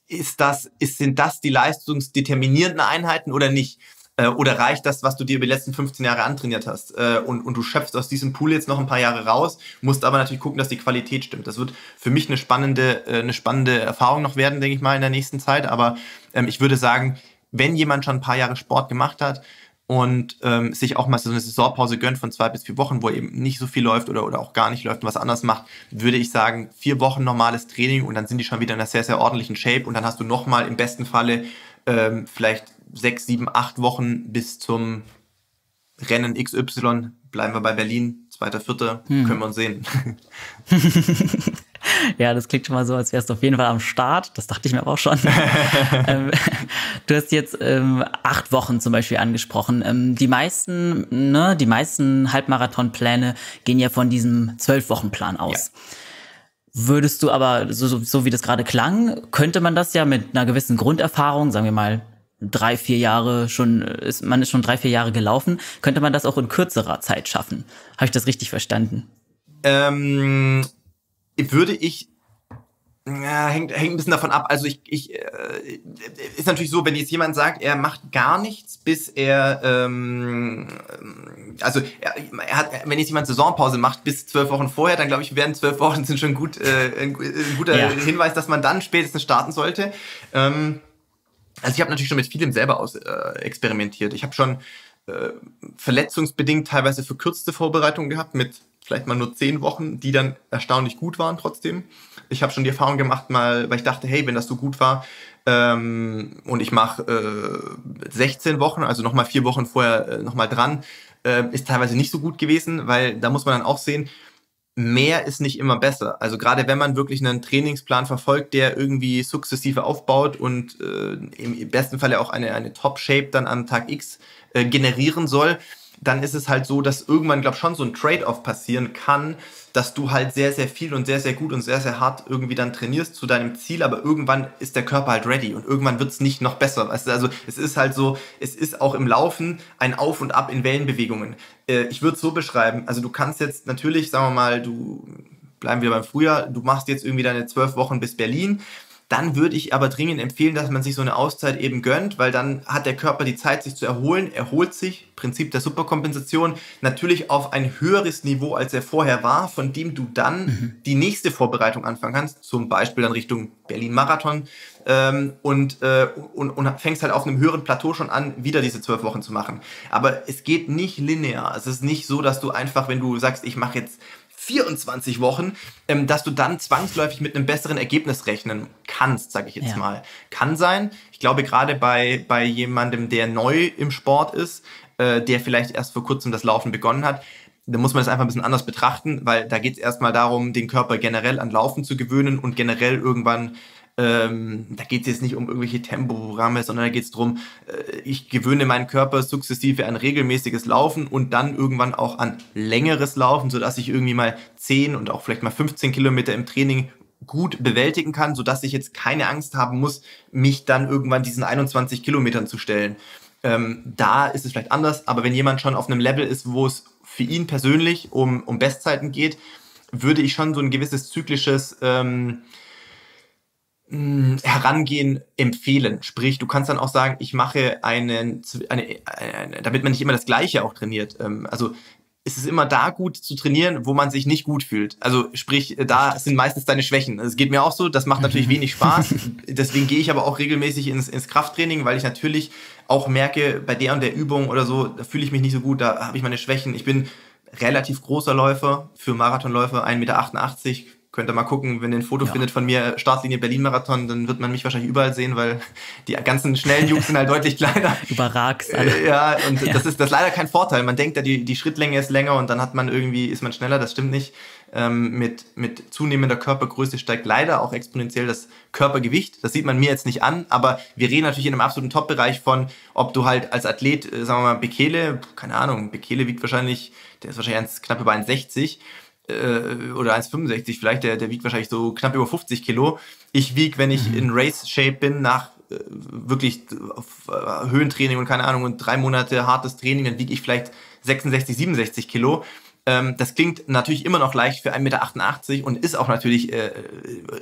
ist das, ist, sind das die leistungsdeterminierenden Einheiten oder nicht? Äh, oder reicht das, was du dir über die letzten 15 Jahre antrainiert hast? Äh, und, und du schöpfst aus diesem Pool jetzt noch ein paar Jahre raus, musst aber natürlich gucken, dass die Qualität stimmt. Das wird für mich eine spannende, äh, eine spannende Erfahrung noch werden, denke ich mal, in der nächsten Zeit. Aber ähm, ich würde sagen, wenn jemand schon ein paar Jahre Sport gemacht hat, und ähm, sich auch mal so eine Saisonpause gönnt von zwei bis vier Wochen, wo eben nicht so viel läuft oder, oder auch gar nicht läuft und was anderes macht, würde ich sagen, vier Wochen normales Training und dann sind die schon wieder in einer sehr, sehr ordentlichen Shape und dann hast du nochmal im besten Falle ähm, vielleicht sechs, sieben, acht Wochen bis zum Rennen XY. Bleiben wir bei Berlin, zweiter, vierter, hm. können wir uns sehen. ja, das klingt schon mal so, als wärst du auf jeden Fall am Start. Das dachte ich mir aber auch schon. ähm, du hast jetzt ähm, acht Wochen zum Beispiel angesprochen. Ähm, die meisten, ne, die meisten Halbmarathonpläne gehen ja von diesem Zwölf-Wochen-Plan aus. Ja. Würdest du aber, so, so, so wie das gerade klang, könnte man das ja mit einer gewissen Grunderfahrung, sagen wir mal drei, vier Jahre schon, ist, man ist schon drei, vier Jahre gelaufen, könnte man das auch in kürzerer Zeit schaffen. Habe ich das richtig verstanden? Ähm, würde ich ja, hängt, hängt ein bisschen davon ab. Also ich, ich äh, ist natürlich so, wenn jetzt jemand sagt, er macht gar nichts, bis er ähm, also er, er hat, wenn jetzt jemand Saisonpause macht bis zwölf Wochen vorher, dann glaube ich, wären zwölf Wochen sind schon gut äh, ein, ein guter ja. Hinweis, dass man dann spätestens starten sollte. Ähm, also ich habe natürlich schon mit vielem selber aus äh, experimentiert. Ich habe schon äh, verletzungsbedingt teilweise verkürzte Vorbereitungen gehabt mit vielleicht mal nur zehn Wochen, die dann erstaunlich gut waren trotzdem. Ich habe schon die Erfahrung gemacht, mal, weil ich dachte, hey, wenn das so gut war ähm, und ich mache äh, 16 Wochen, also nochmal vier Wochen vorher äh, nochmal dran, äh, ist teilweise nicht so gut gewesen, weil da muss man dann auch sehen, mehr ist nicht immer besser. Also gerade wenn man wirklich einen Trainingsplan verfolgt, der irgendwie sukzessive aufbaut und äh, im besten Falle auch eine, eine Top-Shape dann am Tag X äh, generieren soll, dann ist es halt so, dass irgendwann, glaube ich, schon so ein Trade-off passieren kann, dass du halt sehr, sehr viel und sehr, sehr gut und sehr, sehr hart irgendwie dann trainierst zu deinem Ziel, aber irgendwann ist der Körper halt ready und irgendwann wird es nicht noch besser. Also es ist halt so, es ist auch im Laufen ein Auf und Ab in Wellenbewegungen. Äh, ich würde es so beschreiben, also du kannst jetzt natürlich, sagen wir mal, du bleiben wir beim Frühjahr, du machst jetzt irgendwie deine zwölf Wochen bis Berlin, dann würde ich aber dringend empfehlen, dass man sich so eine Auszeit eben gönnt, weil dann hat der Körper die Zeit, sich zu erholen, erholt sich, Prinzip der Superkompensation, natürlich auf ein höheres Niveau, als er vorher war, von dem du dann mhm. die nächste Vorbereitung anfangen kannst, zum Beispiel dann Richtung Berlin-Marathon ähm, und, äh, und, und fängst halt auf einem höheren Plateau schon an, wieder diese zwölf Wochen zu machen. Aber es geht nicht linear. Es ist nicht so, dass du einfach, wenn du sagst, ich mache jetzt 24 Wochen, ähm, dass du dann zwangsläufig mit einem besseren Ergebnis rechnen kannst, sage ich jetzt ja. mal. Kann sein. Ich glaube, gerade bei, bei jemandem, der neu im Sport ist, äh, der vielleicht erst vor kurzem das Laufen begonnen hat, da muss man das einfach ein bisschen anders betrachten, weil da geht es erstmal darum, den Körper generell an Laufen zu gewöhnen und generell irgendwann ähm, da geht es jetzt nicht um irgendwelche Tempoprogramme, sondern da geht es darum, äh, ich gewöhne meinen Körper sukzessive an regelmäßiges Laufen und dann irgendwann auch an längeres Laufen, sodass ich irgendwie mal 10 und auch vielleicht mal 15 Kilometer im Training gut bewältigen kann, sodass ich jetzt keine Angst haben muss, mich dann irgendwann diesen 21 Kilometern zu stellen. Ähm, da ist es vielleicht anders, aber wenn jemand schon auf einem Level ist, wo es für ihn persönlich um, um Bestzeiten geht, würde ich schon so ein gewisses zyklisches ähm, Herangehen empfehlen. Sprich, du kannst dann auch sagen, ich mache einen, eine, eine, damit man nicht immer das Gleiche auch trainiert. Ähm, also ist es immer da gut zu trainieren, wo man sich nicht gut fühlt. Also sprich, da sind meistens deine Schwächen. Es geht mir auch so, das macht natürlich wenig Spaß. Deswegen gehe ich aber auch regelmäßig ins, ins Krafttraining, weil ich natürlich auch merke, bei der und der Übung oder so, da fühle ich mich nicht so gut, da habe ich meine Schwächen. Ich bin relativ großer Läufer, für Marathonläufer 1,88 Meter, Könnt ihr mal gucken, wenn ihr ein Foto ja. findet von mir, Startlinie Berlin-Marathon, dann wird man mich wahrscheinlich überall sehen, weil die ganzen schnellen Jungs sind halt deutlich kleiner. Überragst alle. Äh, ja, und ja. das ist das ist leider kein Vorteil. Man denkt ja, die, die Schrittlänge ist länger und dann hat man irgendwie, ist man schneller, das stimmt nicht. Ähm, mit, mit zunehmender Körpergröße steigt leider auch exponentiell das Körpergewicht. Das sieht man mir jetzt nicht an, aber wir reden natürlich in einem absoluten Top-Bereich von, ob du halt als Athlet, äh, sagen wir mal, Bekele, keine Ahnung, Bekele wiegt wahrscheinlich, der ist wahrscheinlich knapp über 1,60 äh, oder 1,65 vielleicht, der, der wiegt wahrscheinlich so knapp über 50 Kilo. Ich wiege, wenn ich mhm. in Race-Shape bin, nach äh, wirklich äh, Höhentraining und keine Ahnung und drei Monate hartes Training, dann wiege ich vielleicht 66, 67 Kilo. Ähm, das klingt natürlich immer noch leicht für 1,88 Meter und ist auch natürlich äh,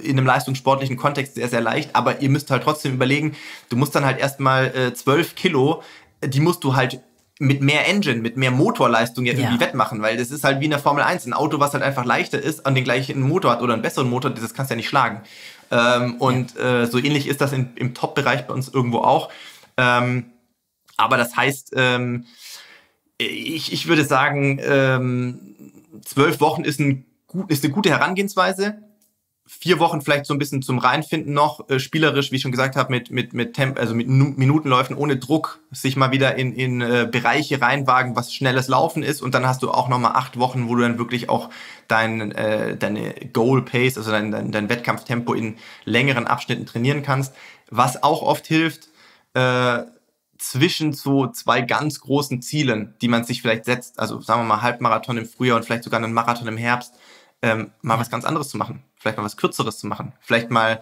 in einem leistungssportlichen Kontext sehr, sehr leicht, aber ihr müsst halt trotzdem überlegen, du musst dann halt erstmal äh, 12 Kilo, die musst du halt mit mehr Engine, mit mehr Motorleistung ja irgendwie wettmachen, weil das ist halt wie in der Formel 1. Ein Auto, was halt einfach leichter ist, an den gleichen Motor hat oder einen besseren Motor, das kannst du ja nicht schlagen. Ähm, und ja. äh, so ähnlich ist das in, im Top-Bereich bei uns irgendwo auch. Ähm, aber das heißt, ähm, ich, ich würde sagen, ähm, zwölf Wochen ist, ein, ist eine gute Herangehensweise vier Wochen vielleicht so ein bisschen zum Reinfinden noch, äh, spielerisch, wie ich schon gesagt habe, mit, mit, mit Temp, also mit Minutenläufen ohne Druck, sich mal wieder in, in äh, Bereiche reinwagen, was schnelles Laufen ist. Und dann hast du auch nochmal acht Wochen, wo du dann wirklich auch dein, äh, deine Goal Pace, also dein, dein, dein Wettkampftempo in längeren Abschnitten trainieren kannst. Was auch oft hilft, äh, zwischen so zwei ganz großen Zielen, die man sich vielleicht setzt, also sagen wir mal Halbmarathon im Frühjahr und vielleicht sogar einen Marathon im Herbst, ähm, mal was ganz anderes zu machen vielleicht mal was Kürzeres zu machen, vielleicht mal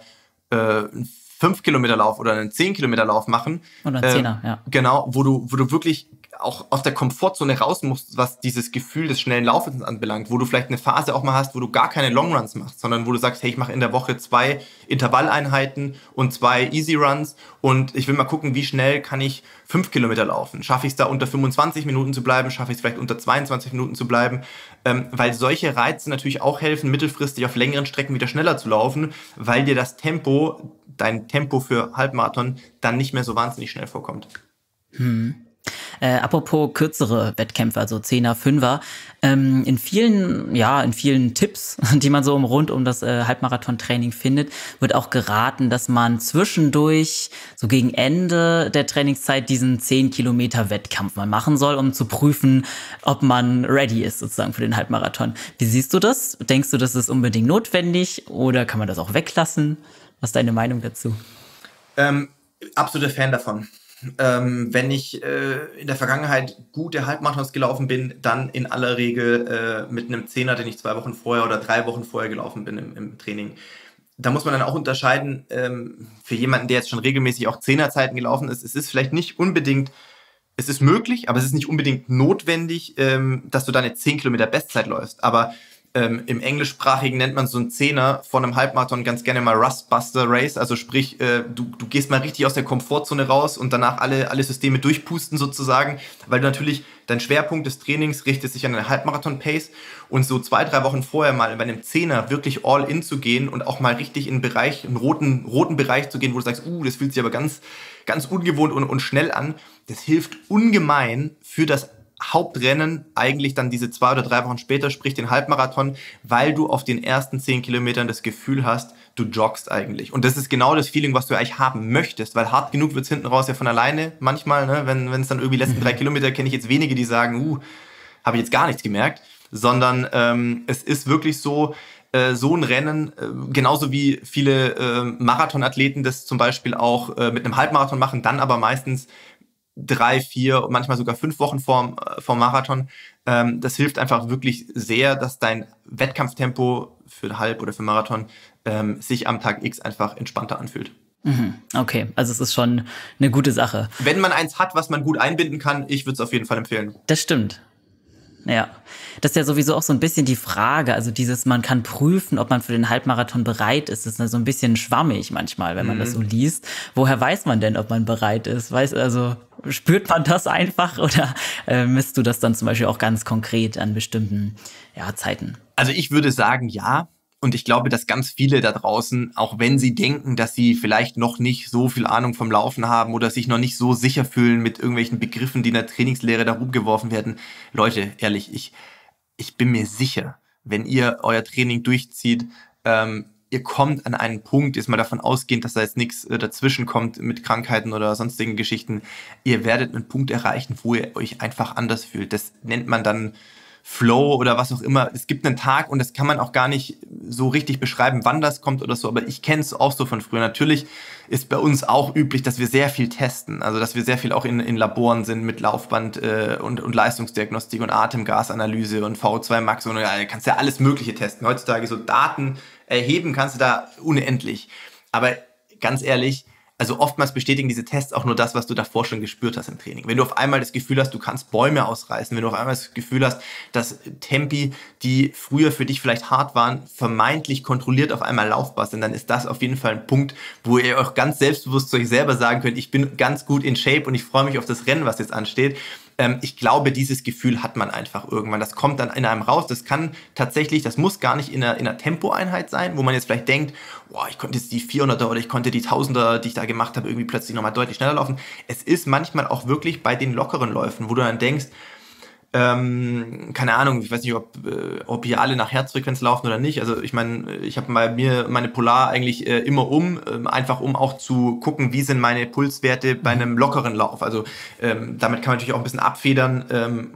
äh, einen 5 Kilometer Lauf oder einen 10 Kilometer Lauf machen. Oder einen Zehner, äh, ja. Genau, wo du, wo du wirklich auch aus der Komfortzone raus musst, was dieses Gefühl des schnellen Laufens anbelangt, wo du vielleicht eine Phase auch mal hast, wo du gar keine Longruns machst, sondern wo du sagst, hey, ich mache in der Woche zwei Intervalleinheiten und zwei Easy Runs und ich will mal gucken, wie schnell kann ich fünf Kilometer laufen. Schaffe ich es da unter 25 Minuten zu bleiben? Schaffe ich es vielleicht unter 22 Minuten zu bleiben? Ähm, weil solche Reize natürlich auch helfen, mittelfristig auf längeren Strecken wieder schneller zu laufen, weil dir das Tempo, dein Tempo für Halbmarathon, dann nicht mehr so wahnsinnig schnell vorkommt. Hm. Äh, apropos kürzere Wettkämpfe, also Zehner, Fünfer. Ähm, in vielen, ja, in vielen Tipps, die man so rund um das äh, Halbmarathon-Training findet, wird auch geraten, dass man zwischendurch, so gegen Ende der Trainingszeit, diesen 10 Kilometer Wettkampf mal machen soll, um zu prüfen, ob man ready ist sozusagen für den Halbmarathon. Wie siehst du das? Denkst du, das ist unbedingt notwendig oder kann man das auch weglassen? Was ist deine Meinung dazu? Ähm, absoluter Fan davon. Ähm, wenn ich äh, in der Vergangenheit gute Halbmarathons gelaufen bin, dann in aller Regel äh, mit einem Zehner, den ich zwei Wochen vorher oder drei Wochen vorher gelaufen bin im, im Training. Da muss man dann auch unterscheiden, ähm, für jemanden, der jetzt schon regelmäßig auch Zehnerzeiten gelaufen ist, es ist vielleicht nicht unbedingt, es ist möglich, aber es ist nicht unbedingt notwendig, ähm, dass du deine 10 Kilometer Bestzeit läufst. Aber ähm, Im Englischsprachigen nennt man so einen Zehner von einem Halbmarathon ganz gerne mal Rustbuster Race. Also sprich, äh, du, du gehst mal richtig aus der Komfortzone raus und danach alle, alle Systeme durchpusten sozusagen, weil du natürlich, dein Schwerpunkt des Trainings richtet sich an eine Halbmarathon-Pace und so zwei, drei Wochen vorher mal bei einem Zehner wirklich all in zu gehen und auch mal richtig in einen Bereich, einen roten, roten Bereich zu gehen, wo du sagst, uh, das fühlt sich aber ganz, ganz ungewohnt und, und schnell an. Das hilft ungemein für das Hauptrennen eigentlich dann diese zwei oder drei Wochen später, sprich den Halbmarathon, weil du auf den ersten zehn Kilometern das Gefühl hast, du joggst eigentlich. Und das ist genau das Feeling, was du eigentlich haben möchtest, weil hart genug wird es hinten raus ja von alleine manchmal, ne? wenn es dann irgendwie die letzten drei Kilometer, kenne ich jetzt wenige, die sagen, uh, habe ich jetzt gar nichts gemerkt, sondern ähm, es ist wirklich so, äh, so ein Rennen, äh, genauso wie viele äh, Marathonathleten das zum Beispiel auch mit einem Halbmarathon machen, dann aber meistens drei, vier, manchmal sogar fünf Wochen vor, vor Marathon. Ähm, das hilft einfach wirklich sehr, dass dein Wettkampftempo für Halb oder für Marathon ähm, sich am Tag X einfach entspannter anfühlt. Mhm. Okay, also es ist schon eine gute Sache. Wenn man eins hat, was man gut einbinden kann, ich würde es auf jeden Fall empfehlen. Das stimmt. Ja, das ist ja sowieso auch so ein bisschen die Frage. Also dieses, man kann prüfen, ob man für den Halbmarathon bereit ist. Das ist so ein bisschen schwammig manchmal, wenn man mhm. das so liest. Woher weiß man denn, ob man bereit ist? Weiß also spürt man das einfach oder äh, misst du das dann zum Beispiel auch ganz konkret an bestimmten ja, Zeiten? Also ich würde sagen, ja. Und ich glaube, dass ganz viele da draußen, auch wenn sie denken, dass sie vielleicht noch nicht so viel Ahnung vom Laufen haben oder sich noch nicht so sicher fühlen mit irgendwelchen Begriffen, die in der Trainingslehre da rumgeworfen werden, Leute, ehrlich, ich, ich bin mir sicher, wenn ihr euer Training durchzieht, ähm, ihr kommt an einen Punkt, ist mal davon ausgehend, dass da jetzt nichts äh, dazwischen kommt mit Krankheiten oder sonstigen Geschichten, ihr werdet einen Punkt erreichen, wo ihr euch einfach anders fühlt. Das nennt man dann Flow oder was auch immer. Es gibt einen Tag und das kann man auch gar nicht so richtig beschreiben, wann das kommt oder so, aber ich kenne es auch so von früher. Natürlich ist bei uns auch üblich, dass wir sehr viel testen, also dass wir sehr viel auch in, in Laboren sind mit Laufband äh, und, und Leistungsdiagnostik und Atemgasanalyse und VO2 Max und äh, kannst ja alles Mögliche testen. Heutzutage so Daten erheben kannst du da unendlich. Aber ganz ehrlich, also oftmals bestätigen diese Tests auch nur das, was du davor schon gespürt hast im Training. Wenn du auf einmal das Gefühl hast, du kannst Bäume ausreißen, wenn du auf einmal das Gefühl hast, dass Tempi, die früher für dich vielleicht hart waren, vermeintlich kontrolliert auf einmal laufbar sind, dann ist das auf jeden Fall ein Punkt, wo ihr euch ganz selbstbewusst zu euch selber sagen könnt, ich bin ganz gut in Shape und ich freue mich auf das Rennen, was jetzt ansteht ähm, ich glaube, dieses Gefühl hat man einfach irgendwann. Das kommt dann in einem raus. Das kann tatsächlich, das muss gar nicht in einer, in einer Tempoeinheit sein, wo man jetzt vielleicht denkt, boah, ich konnte jetzt die 400er oder ich konnte die 1000er, die ich da gemacht habe, irgendwie plötzlich nochmal deutlich schneller laufen. Es ist manchmal auch wirklich bei den lockeren Läufen, wo du dann denkst, ähm, keine Ahnung, ich weiß nicht, ob, äh, ob hier alle nach Herzfrequenz laufen oder nicht. Also ich meine, ich habe bei mir meine Polar eigentlich äh, immer um, äh, einfach um auch zu gucken, wie sind meine Pulswerte bei einem lockeren Lauf. Also ähm, damit kann man natürlich auch ein bisschen abfedern, ähm,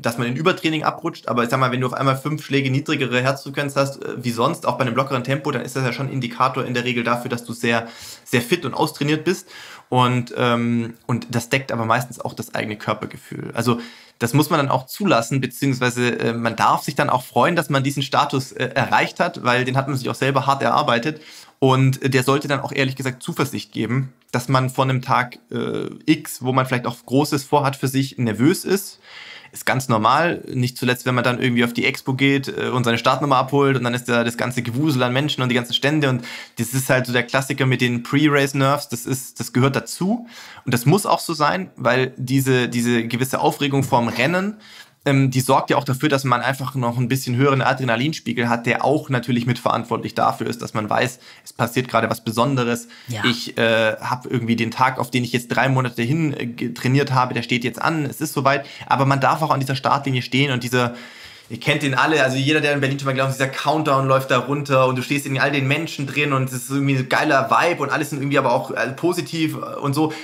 dass man in Übertraining abrutscht. Aber ich sag mal, wenn du auf einmal fünf Schläge niedrigere Herzfrequenz hast, äh, wie sonst, auch bei einem lockeren Tempo, dann ist das ja schon ein Indikator in der Regel dafür, dass du sehr, sehr fit und austrainiert bist. Und, ähm, und das deckt aber meistens auch das eigene Körpergefühl. Also das muss man dann auch zulassen, beziehungsweise äh, man darf sich dann auch freuen, dass man diesen Status äh, erreicht hat, weil den hat man sich auch selber hart erarbeitet. Und der sollte dann auch ehrlich gesagt Zuversicht geben, dass man von einem Tag äh, X, wo man vielleicht auch Großes vorhat für sich, nervös ist ist ganz normal. Nicht zuletzt, wenn man dann irgendwie auf die Expo geht äh, und seine Startnummer abholt und dann ist da das ganze Gewusel an Menschen und die ganzen Stände und das ist halt so der Klassiker mit den Pre-Race-Nerves. Das ist, das gehört dazu und das muss auch so sein, weil diese, diese gewisse Aufregung vorm Rennen ähm, die sorgt ja auch dafür, dass man einfach noch ein bisschen höheren Adrenalinspiegel hat, der auch natürlich mitverantwortlich dafür ist, dass man weiß, es passiert gerade was Besonderes. Ja. Ich äh, habe irgendwie den Tag, auf den ich jetzt drei Monate hin äh, trainiert habe, der steht jetzt an, es ist soweit. Aber man darf auch an dieser Startlinie stehen und dieser Ihr kennt den alle, also jeder, der in Berlin schon mal glaubt, dieser Countdown läuft da runter und du stehst in all den Menschen drin und es ist irgendwie ein geiler Vibe und alles sind irgendwie aber auch äh, positiv und so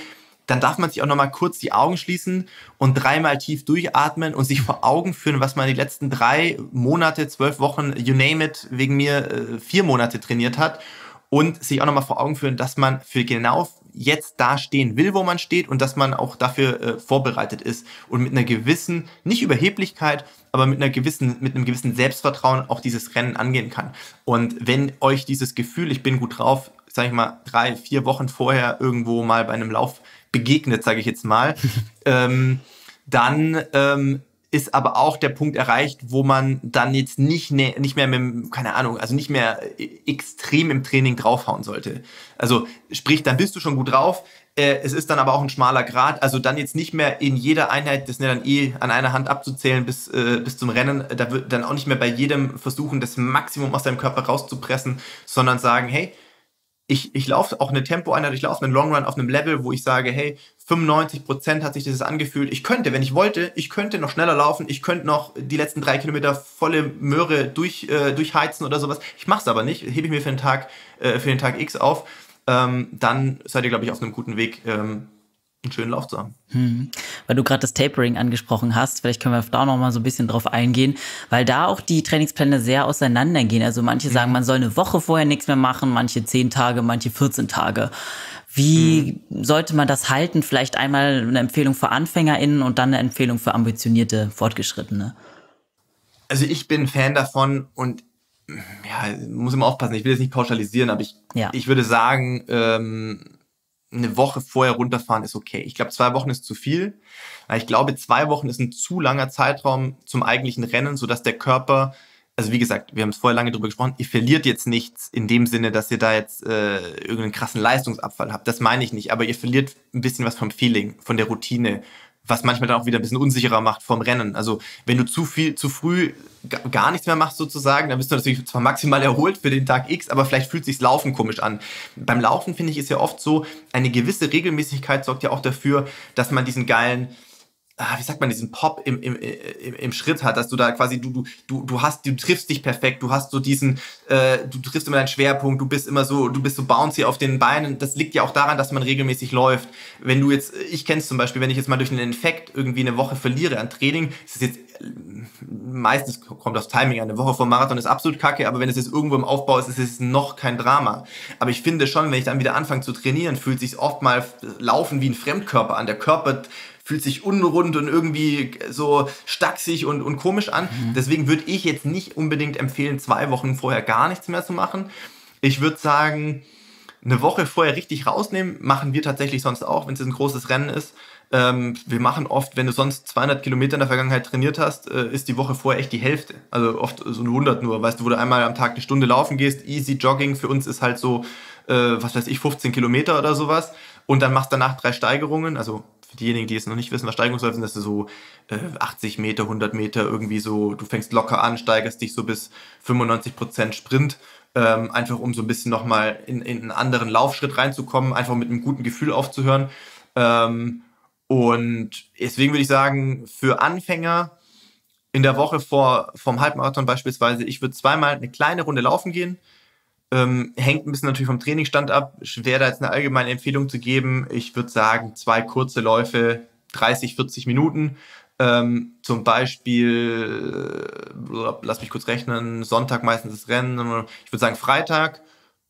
dann darf man sich auch nochmal kurz die Augen schließen und dreimal tief durchatmen und sich vor Augen führen, was man die letzten drei Monate, zwölf Wochen, you name it, wegen mir äh, vier Monate trainiert hat und sich auch nochmal vor Augen führen, dass man für genau jetzt da stehen will, wo man steht und dass man auch dafür äh, vorbereitet ist und mit einer gewissen, nicht Überheblichkeit, aber mit einer gewissen, mit einem gewissen Selbstvertrauen auch dieses Rennen angehen kann. Und wenn euch dieses Gefühl, ich bin gut drauf, sage ich mal, drei, vier Wochen vorher irgendwo mal bei einem Lauf begegnet, sage ich jetzt mal, ähm, dann ähm, ist aber auch der Punkt erreicht, wo man dann jetzt nicht, ne, nicht mehr mit, keine Ahnung, also nicht mehr extrem im Training draufhauen sollte. Also sprich, dann bist du schon gut drauf. Äh, es ist dann aber auch ein schmaler Grad. Also dann jetzt nicht mehr in jeder Einheit, das ist ja dann eh an einer Hand abzuzählen bis, äh, bis zum Rennen. Da wird dann auch nicht mehr bei jedem versuchen, das Maximum aus deinem Körper rauszupressen, sondern sagen, hey, ich, ich laufe auch eine Tempo-Einheit, ich laufe einen Long Run auf einem Level, wo ich sage, hey, 95 Prozent hat sich das angefühlt. Ich könnte, wenn ich wollte, ich könnte noch schneller laufen, ich könnte noch die letzten drei Kilometer volle Möhre durch, äh, durchheizen oder sowas. Ich mache es aber nicht, hebe ich mir für den Tag, äh, für den Tag X auf. Ähm, dann seid ihr, glaube ich, auf einem guten Weg, ähm, einen schönen Lauf zu haben. Hm. Weil du gerade das Tapering angesprochen hast, vielleicht können wir da noch mal so ein bisschen drauf eingehen, weil da auch die Trainingspläne sehr auseinandergehen. Also manche mhm. sagen, man soll eine Woche vorher nichts mehr machen, manche zehn Tage, manche 14 Tage. Wie mhm. sollte man das halten? Vielleicht einmal eine Empfehlung für AnfängerInnen und dann eine Empfehlung für ambitionierte Fortgeschrittene. Also ich bin Fan davon und ja, muss immer aufpassen, ich will jetzt nicht pauschalisieren, aber ich, ja. ich würde sagen, ähm, eine Woche vorher runterfahren ist okay. Ich glaube, zwei Wochen ist zu viel. Ich glaube, zwei Wochen ist ein zu langer Zeitraum zum eigentlichen Rennen, sodass der Körper, also wie gesagt, wir haben es vorher lange drüber gesprochen, ihr verliert jetzt nichts in dem Sinne, dass ihr da jetzt äh, irgendeinen krassen Leistungsabfall habt. Das meine ich nicht, aber ihr verliert ein bisschen was vom Feeling, von der Routine, was manchmal dann auch wieder ein bisschen unsicherer macht vom Rennen. Also wenn du zu viel, zu früh gar nichts mehr machst sozusagen, dann bist du natürlich zwar maximal erholt für den Tag X, aber vielleicht fühlt sich's Laufen komisch an. Beim Laufen finde ich ist ja oft so, eine gewisse Regelmäßigkeit sorgt ja auch dafür, dass man diesen geilen ah, wie sagt man, diesen Pop im, im, im, im Schritt hat, dass du da quasi, du, du, du hast, du triffst dich perfekt, du hast so diesen, äh, du triffst immer deinen Schwerpunkt, du bist immer so, du bist so bouncy auf den Beinen. Das liegt ja auch daran, dass man regelmäßig läuft. Wenn du jetzt, ich kenne es zum Beispiel, wenn ich jetzt mal durch einen Infekt irgendwie eine Woche verliere an Training, ist es jetzt meistens kommt das Timing an. Eine Woche vor Marathon ist absolut kacke, aber wenn es jetzt irgendwo im Aufbau ist, ist es noch kein Drama. Aber ich finde schon, wenn ich dann wieder anfange zu trainieren, fühlt sich oft mal Laufen wie ein Fremdkörper an. Der Körper fühlt sich unrund und irgendwie so stacksig und, und komisch an. Mhm. Deswegen würde ich jetzt nicht unbedingt empfehlen, zwei Wochen vorher gar nichts mehr zu machen. Ich würde sagen, eine Woche vorher richtig rausnehmen, machen wir tatsächlich sonst auch, wenn es ein großes Rennen ist. Ähm, wir machen oft, wenn du sonst 200 Kilometer in der Vergangenheit trainiert hast, äh, ist die Woche vorher echt die Hälfte. Also oft so eine 100 nur. Weißt du, wo du einmal am Tag eine Stunde laufen gehst, easy Jogging. Für uns ist halt so, äh, was weiß ich, 15 Kilometer oder sowas. Und dann machst du danach drei Steigerungen, also für diejenigen, die jetzt noch nicht wissen, was Steigungsläufe sind, das ist so äh, 80 Meter, 100 Meter, irgendwie so, du fängst locker an, steigerst dich so bis 95 Prozent Sprint, ähm, einfach um so ein bisschen nochmal in, in einen anderen Laufschritt reinzukommen, einfach mit einem guten Gefühl aufzuhören. Ähm, und deswegen würde ich sagen, für Anfänger in der Woche vor vom Halbmarathon beispielsweise, ich würde zweimal eine kleine Runde laufen gehen, ähm, hängt ein bisschen natürlich vom Trainingsstand ab. Schwer da jetzt eine allgemeine Empfehlung zu geben. Ich würde sagen, zwei kurze Läufe, 30, 40 Minuten. Ähm, zum Beispiel, äh, lass mich kurz rechnen, Sonntag meistens das Rennen, ich würde sagen Freitag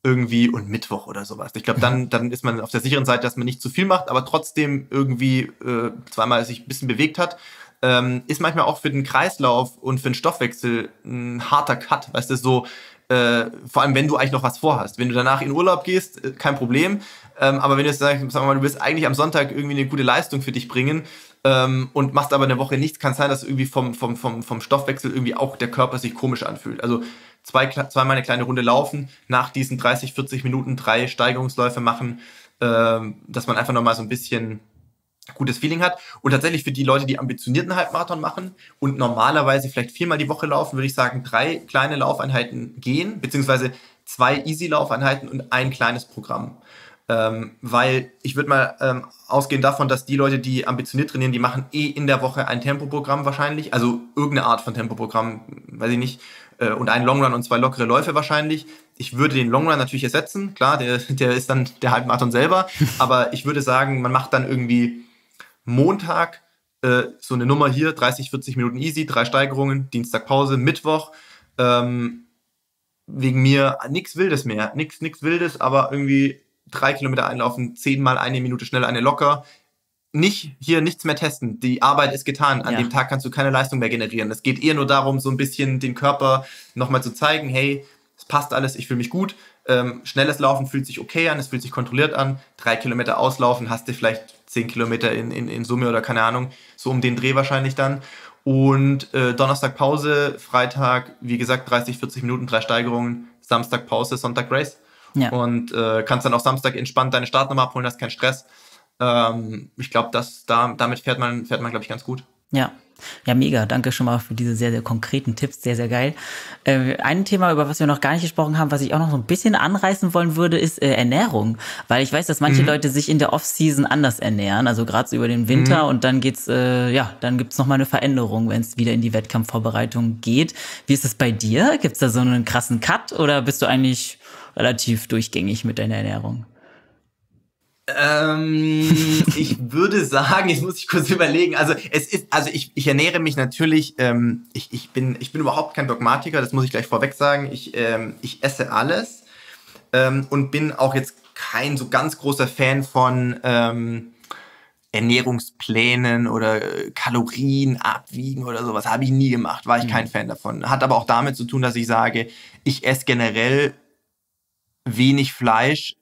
irgendwie und Mittwoch oder sowas. Ich glaube, dann, dann ist man auf der sicheren Seite, dass man nicht zu viel macht, aber trotzdem irgendwie äh, zweimal sich ein bisschen bewegt hat. Ähm, ist manchmal auch für den Kreislauf und für den Stoffwechsel ein harter Cut, weißt du, so äh, vor allem wenn du eigentlich noch was vorhast. Wenn du danach in Urlaub gehst, äh, kein Problem. Ähm, aber wenn du jetzt sagst, sag mal, du willst eigentlich am Sonntag irgendwie eine gute Leistung für dich bringen ähm, und machst aber eine Woche nichts, kann es sein, dass irgendwie vom, vom, vom, vom Stoffwechsel irgendwie auch der Körper sich komisch anfühlt. Also zwei, zweimal eine kleine Runde laufen, nach diesen 30, 40 Minuten drei Steigerungsläufe machen, ähm, dass man einfach nochmal so ein bisschen gutes Feeling hat. Und tatsächlich für die Leute, die ambitionierten Halbmarathon machen und normalerweise vielleicht viermal die Woche laufen, würde ich sagen, drei kleine Laufeinheiten gehen, beziehungsweise zwei Easy-Laufeinheiten und ein kleines Programm. Ähm, weil ich würde mal ähm, ausgehen davon, dass die Leute, die ambitioniert trainieren, die machen eh in der Woche ein Tempoprogramm wahrscheinlich, also irgendeine Art von Tempoprogramm, weiß ich nicht, äh, und einen Longrun und zwei lockere Läufe wahrscheinlich. Ich würde den Longrun natürlich ersetzen, klar, der, der ist dann der Halbmarathon selber, aber ich würde sagen, man macht dann irgendwie Montag äh, so eine Nummer hier, 30, 40 Minuten easy, drei Steigerungen, Dienstag Pause, Mittwoch. Ähm, wegen mir nichts Wildes mehr, nichts nix Wildes, aber irgendwie drei Kilometer einlaufen, zehnmal eine Minute schnell, eine locker. Nicht hier nichts mehr testen. Die Arbeit ist getan. An ja. dem Tag kannst du keine Leistung mehr generieren. Es geht eher nur darum, so ein bisschen den Körper nochmal zu zeigen, hey, es passt alles, ich fühle mich gut. Ähm, schnelles Laufen fühlt sich okay an, es fühlt sich kontrolliert an. Drei Kilometer auslaufen, hast du vielleicht zehn Kilometer in, in, in Summe oder keine Ahnung, so um den Dreh wahrscheinlich dann. Und äh, Donnerstag Pause, Freitag, wie gesagt, 30, 40 Minuten, drei Steigerungen, Samstag Pause, Sonntag Race. Ja. Und äh, kannst dann auch Samstag entspannt deine Startnummer abholen, hast keinen Stress. Ähm, ich glaube, da, damit fährt man, fährt man, glaube ich, ganz gut. Ja, ja, mega. Danke schon mal für diese sehr, sehr konkreten Tipps. Sehr, sehr geil. Äh, ein Thema, über was wir noch gar nicht gesprochen haben, was ich auch noch so ein bisschen anreißen wollen würde, ist äh, Ernährung. Weil ich weiß, dass manche mhm. Leute sich in der Off-Season anders ernähren. Also gerade so über den Winter mhm. und dann geht's, äh, ja, dann gibt's noch mal eine Veränderung, wenn es wieder in die Wettkampfvorbereitung geht. Wie ist es bei dir? Gibt's da so einen krassen Cut oder bist du eigentlich relativ durchgängig mit deiner Ernährung? Ähm, ich würde sagen, jetzt muss ich kurz überlegen. Also es ist, also ich, ich ernähre mich natürlich. Ähm, ich, ich bin, ich bin überhaupt kein Dogmatiker. Das muss ich gleich vorweg sagen. Ich, ähm, ich esse alles ähm, und bin auch jetzt kein so ganz großer Fan von ähm, Ernährungsplänen oder äh, Kalorien abwiegen oder sowas. Habe ich nie gemacht, war ich mhm. kein Fan davon. Hat aber auch damit zu tun, dass ich sage, ich esse generell wenig Fleisch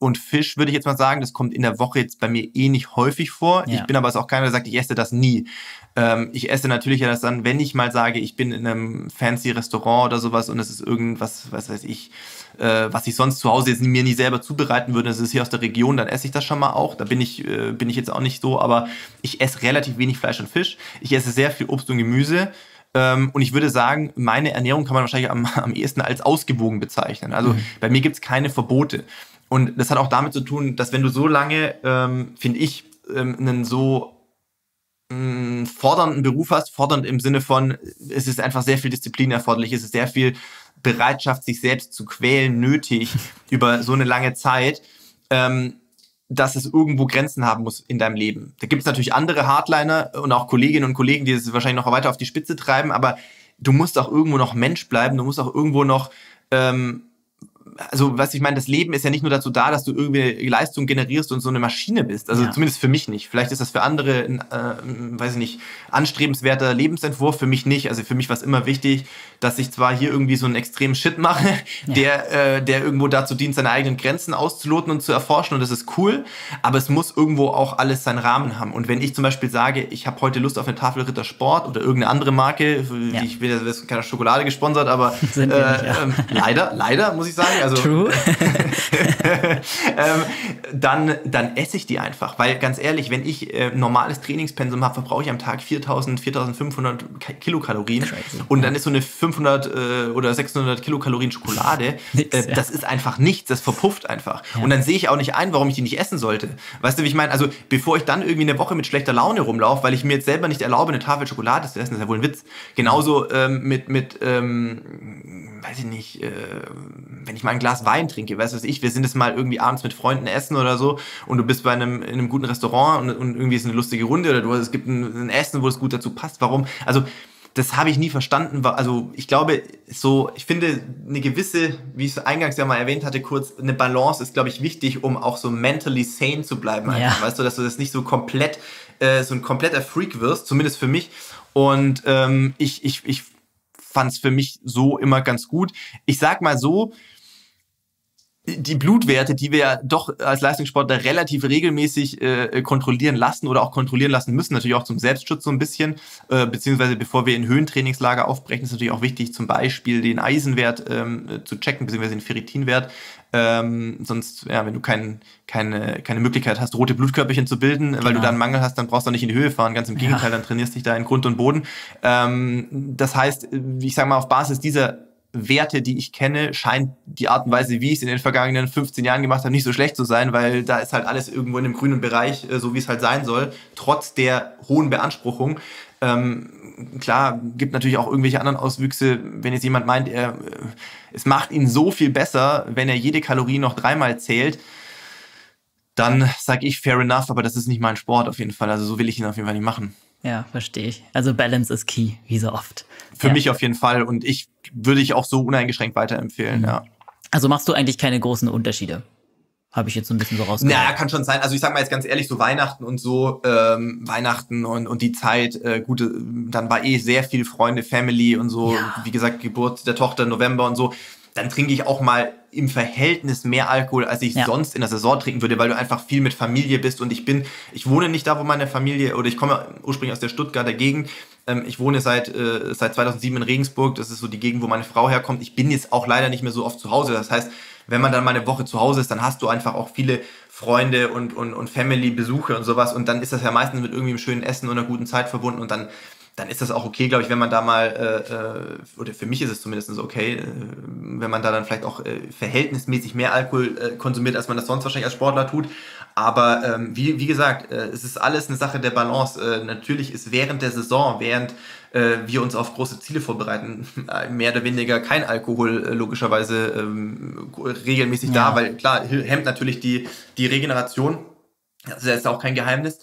und Fisch, würde ich jetzt mal sagen. Das kommt in der Woche jetzt bei mir eh nicht häufig vor. Ja. Ich bin aber auch keiner, der sagt, ich esse das nie. Ähm, ich esse natürlich ja das dann, wenn ich mal sage, ich bin in einem fancy Restaurant oder sowas und es ist irgendwas, was weiß ich, äh, was ich sonst zu Hause jetzt mir nie selber zubereiten würde, das ist hier aus der Region, dann esse ich das schon mal auch. Da bin ich, äh, bin ich jetzt auch nicht so, aber ich esse relativ wenig Fleisch und Fisch. Ich esse sehr viel Obst und Gemüse. Ähm, und ich würde sagen, meine Ernährung kann man wahrscheinlich am, am ehesten als ausgewogen bezeichnen. Also mhm. bei mir gibt es keine Verbote. Und das hat auch damit zu tun, dass wenn du so lange, ähm, finde ich, ähm, einen so mh, fordernden Beruf hast, fordernd im Sinne von, es ist einfach sehr viel Disziplin erforderlich, es ist sehr viel Bereitschaft, sich selbst zu quälen, nötig über so eine lange Zeit, ähm, dass es irgendwo Grenzen haben muss in deinem Leben. Da gibt es natürlich andere Hardliner und auch Kolleginnen und Kollegen, die es wahrscheinlich noch weiter auf die Spitze treiben, aber du musst auch irgendwo noch Mensch bleiben, du musst auch irgendwo noch ähm, also was ich meine, das Leben ist ja nicht nur dazu da, dass du irgendwie Leistung generierst und so eine Maschine bist. Also ja. zumindest für mich nicht. Vielleicht ist das für andere ein, äh, weiß ich nicht, anstrebenswerter Lebensentwurf, für mich nicht. Also für mich war es immer wichtig, dass ich zwar hier irgendwie so einen extremen Shit mache, ja. der, äh, der irgendwo dazu dient, seine eigenen Grenzen auszuloten und zu erforschen und das ist cool, aber es muss irgendwo auch alles seinen Rahmen haben. Und wenn ich zum Beispiel sage, ich habe heute Lust auf eine Tafel Ritter Sport oder irgendeine andere Marke, ja. ich bin ja keine Schokolade gesponsert, aber äh, nicht, ähm, leider, leider muss ich sagen. Also, True. ähm, dann, dann esse ich die einfach, weil ganz ehrlich, wenn ich äh, normales Trainingspensum habe, verbrauche ich am Tag 4000, 4500 Kilokalorien Crazy. und dann ist so eine 500 äh, oder 600 Kilokalorien Schokolade, Nix, äh, ja. das ist einfach nichts, das verpufft einfach. Ja. Und dann sehe ich auch nicht ein, warum ich die nicht essen sollte. Weißt du, wie ich meine? Also bevor ich dann irgendwie eine Woche mit schlechter Laune rumlaufe, weil ich mir jetzt selber nicht erlaube, eine Tafel Schokolade zu essen, das ist ja wohl ein Witz. Genauso ähm, mit, mit ähm, weiß ich nicht, äh, wenn ich mal ein Glas Wein trinke, weißt du was ich, wir sind es mal irgendwie abends mit Freunden essen oder so und du bist bei einem, in einem guten Restaurant und, und irgendwie ist eine lustige Runde oder du, es gibt ein, ein Essen, wo es gut dazu passt. Warum? Also das habe ich nie verstanden. Also ich glaube, so, ich finde eine gewisse, wie ich es eingangs ja mal erwähnt hatte, kurz, eine Balance ist, glaube ich, wichtig, um auch so mentally sane zu bleiben. Einfach. Ja. Weißt du, dass du das nicht so komplett, äh, so ein kompletter Freak wirst, zumindest für mich. Und ähm, ich, ich, ich fand es für mich so immer ganz gut. Ich sag mal so, die Blutwerte, die wir ja doch als Leistungssportler relativ regelmäßig äh, kontrollieren lassen oder auch kontrollieren lassen müssen, natürlich auch zum Selbstschutz so ein bisschen, äh, beziehungsweise bevor wir in Höhentrainingslager aufbrechen, ist natürlich auch wichtig, zum Beispiel den Eisenwert ähm, zu checken, beziehungsweise den Ferritinwert. Ähm, sonst, ja, wenn du kein, keine, keine Möglichkeit hast, rote Blutkörperchen zu bilden, genau. weil du genau. da einen Mangel hast, dann brauchst du nicht in die Höhe fahren. Ganz im Gegenteil, ja. dann trainierst du dich da in Grund und Boden. Ähm, das heißt, ich sage mal, auf Basis dieser Werte, die ich kenne, scheint die Art und Weise, wie ich es in den vergangenen 15 Jahren gemacht habe, nicht so schlecht zu sein, weil da ist halt alles irgendwo in dem grünen Bereich, äh, so wie es halt sein soll, trotz der hohen Beanspruchung. Ähm, klar, gibt natürlich auch irgendwelche anderen Auswüchse, wenn jetzt jemand meint, er, äh, es macht ihn so viel besser, wenn er jede Kalorie noch dreimal zählt, dann sage ich fair enough, aber das ist nicht mein Sport auf jeden Fall. Also so will ich ihn auf jeden Fall nicht machen. Ja, verstehe ich. Also Balance ist key, wie so oft. Für ja. mich auf jeden Fall und ich würde ich auch so uneingeschränkt weiterempfehlen, mhm. ja. Also machst du eigentlich keine großen Unterschiede? Habe ich jetzt so ein bisschen so rausgehört. Naja, kann schon sein. Also ich sag mal jetzt ganz ehrlich, so Weihnachten und so, ähm, Weihnachten und, und die Zeit, äh, gute, dann war eh sehr viel Freunde, Family und so, ja. wie gesagt, Geburt der Tochter November und so dann trinke ich auch mal im Verhältnis mehr Alkohol, als ich ja. sonst in der Saison trinken würde, weil du einfach viel mit Familie bist und ich bin, ich wohne nicht da, wo meine Familie, oder ich komme ursprünglich aus der Stuttgarter Gegend, ähm, ich wohne seit, äh, seit 2007 in Regensburg, das ist so die Gegend, wo meine Frau herkommt. Ich bin jetzt auch leider nicht mehr so oft zu Hause, das heißt, wenn man dann mal eine Woche zu Hause ist, dann hast du einfach auch viele Freunde und, und, und Family-Besuche und sowas und dann ist das ja meistens mit irgendwie einem schönen Essen und einer guten Zeit verbunden und dann dann ist das auch okay, glaube ich, wenn man da mal, äh, äh, oder für mich ist es zumindest okay, äh, wenn man da dann vielleicht auch äh, verhältnismäßig mehr Alkohol äh, konsumiert, als man das sonst wahrscheinlich als Sportler tut. Aber ähm, wie, wie gesagt, äh, es ist alles eine Sache der Balance. Äh, natürlich ist während der Saison, während äh, wir uns auf große Ziele vorbereiten, mehr oder weniger kein Alkohol äh, logischerweise ähm, regelmäßig ja. da, weil klar, hemmt natürlich die, die Regeneration. Das ist auch kein Geheimnis.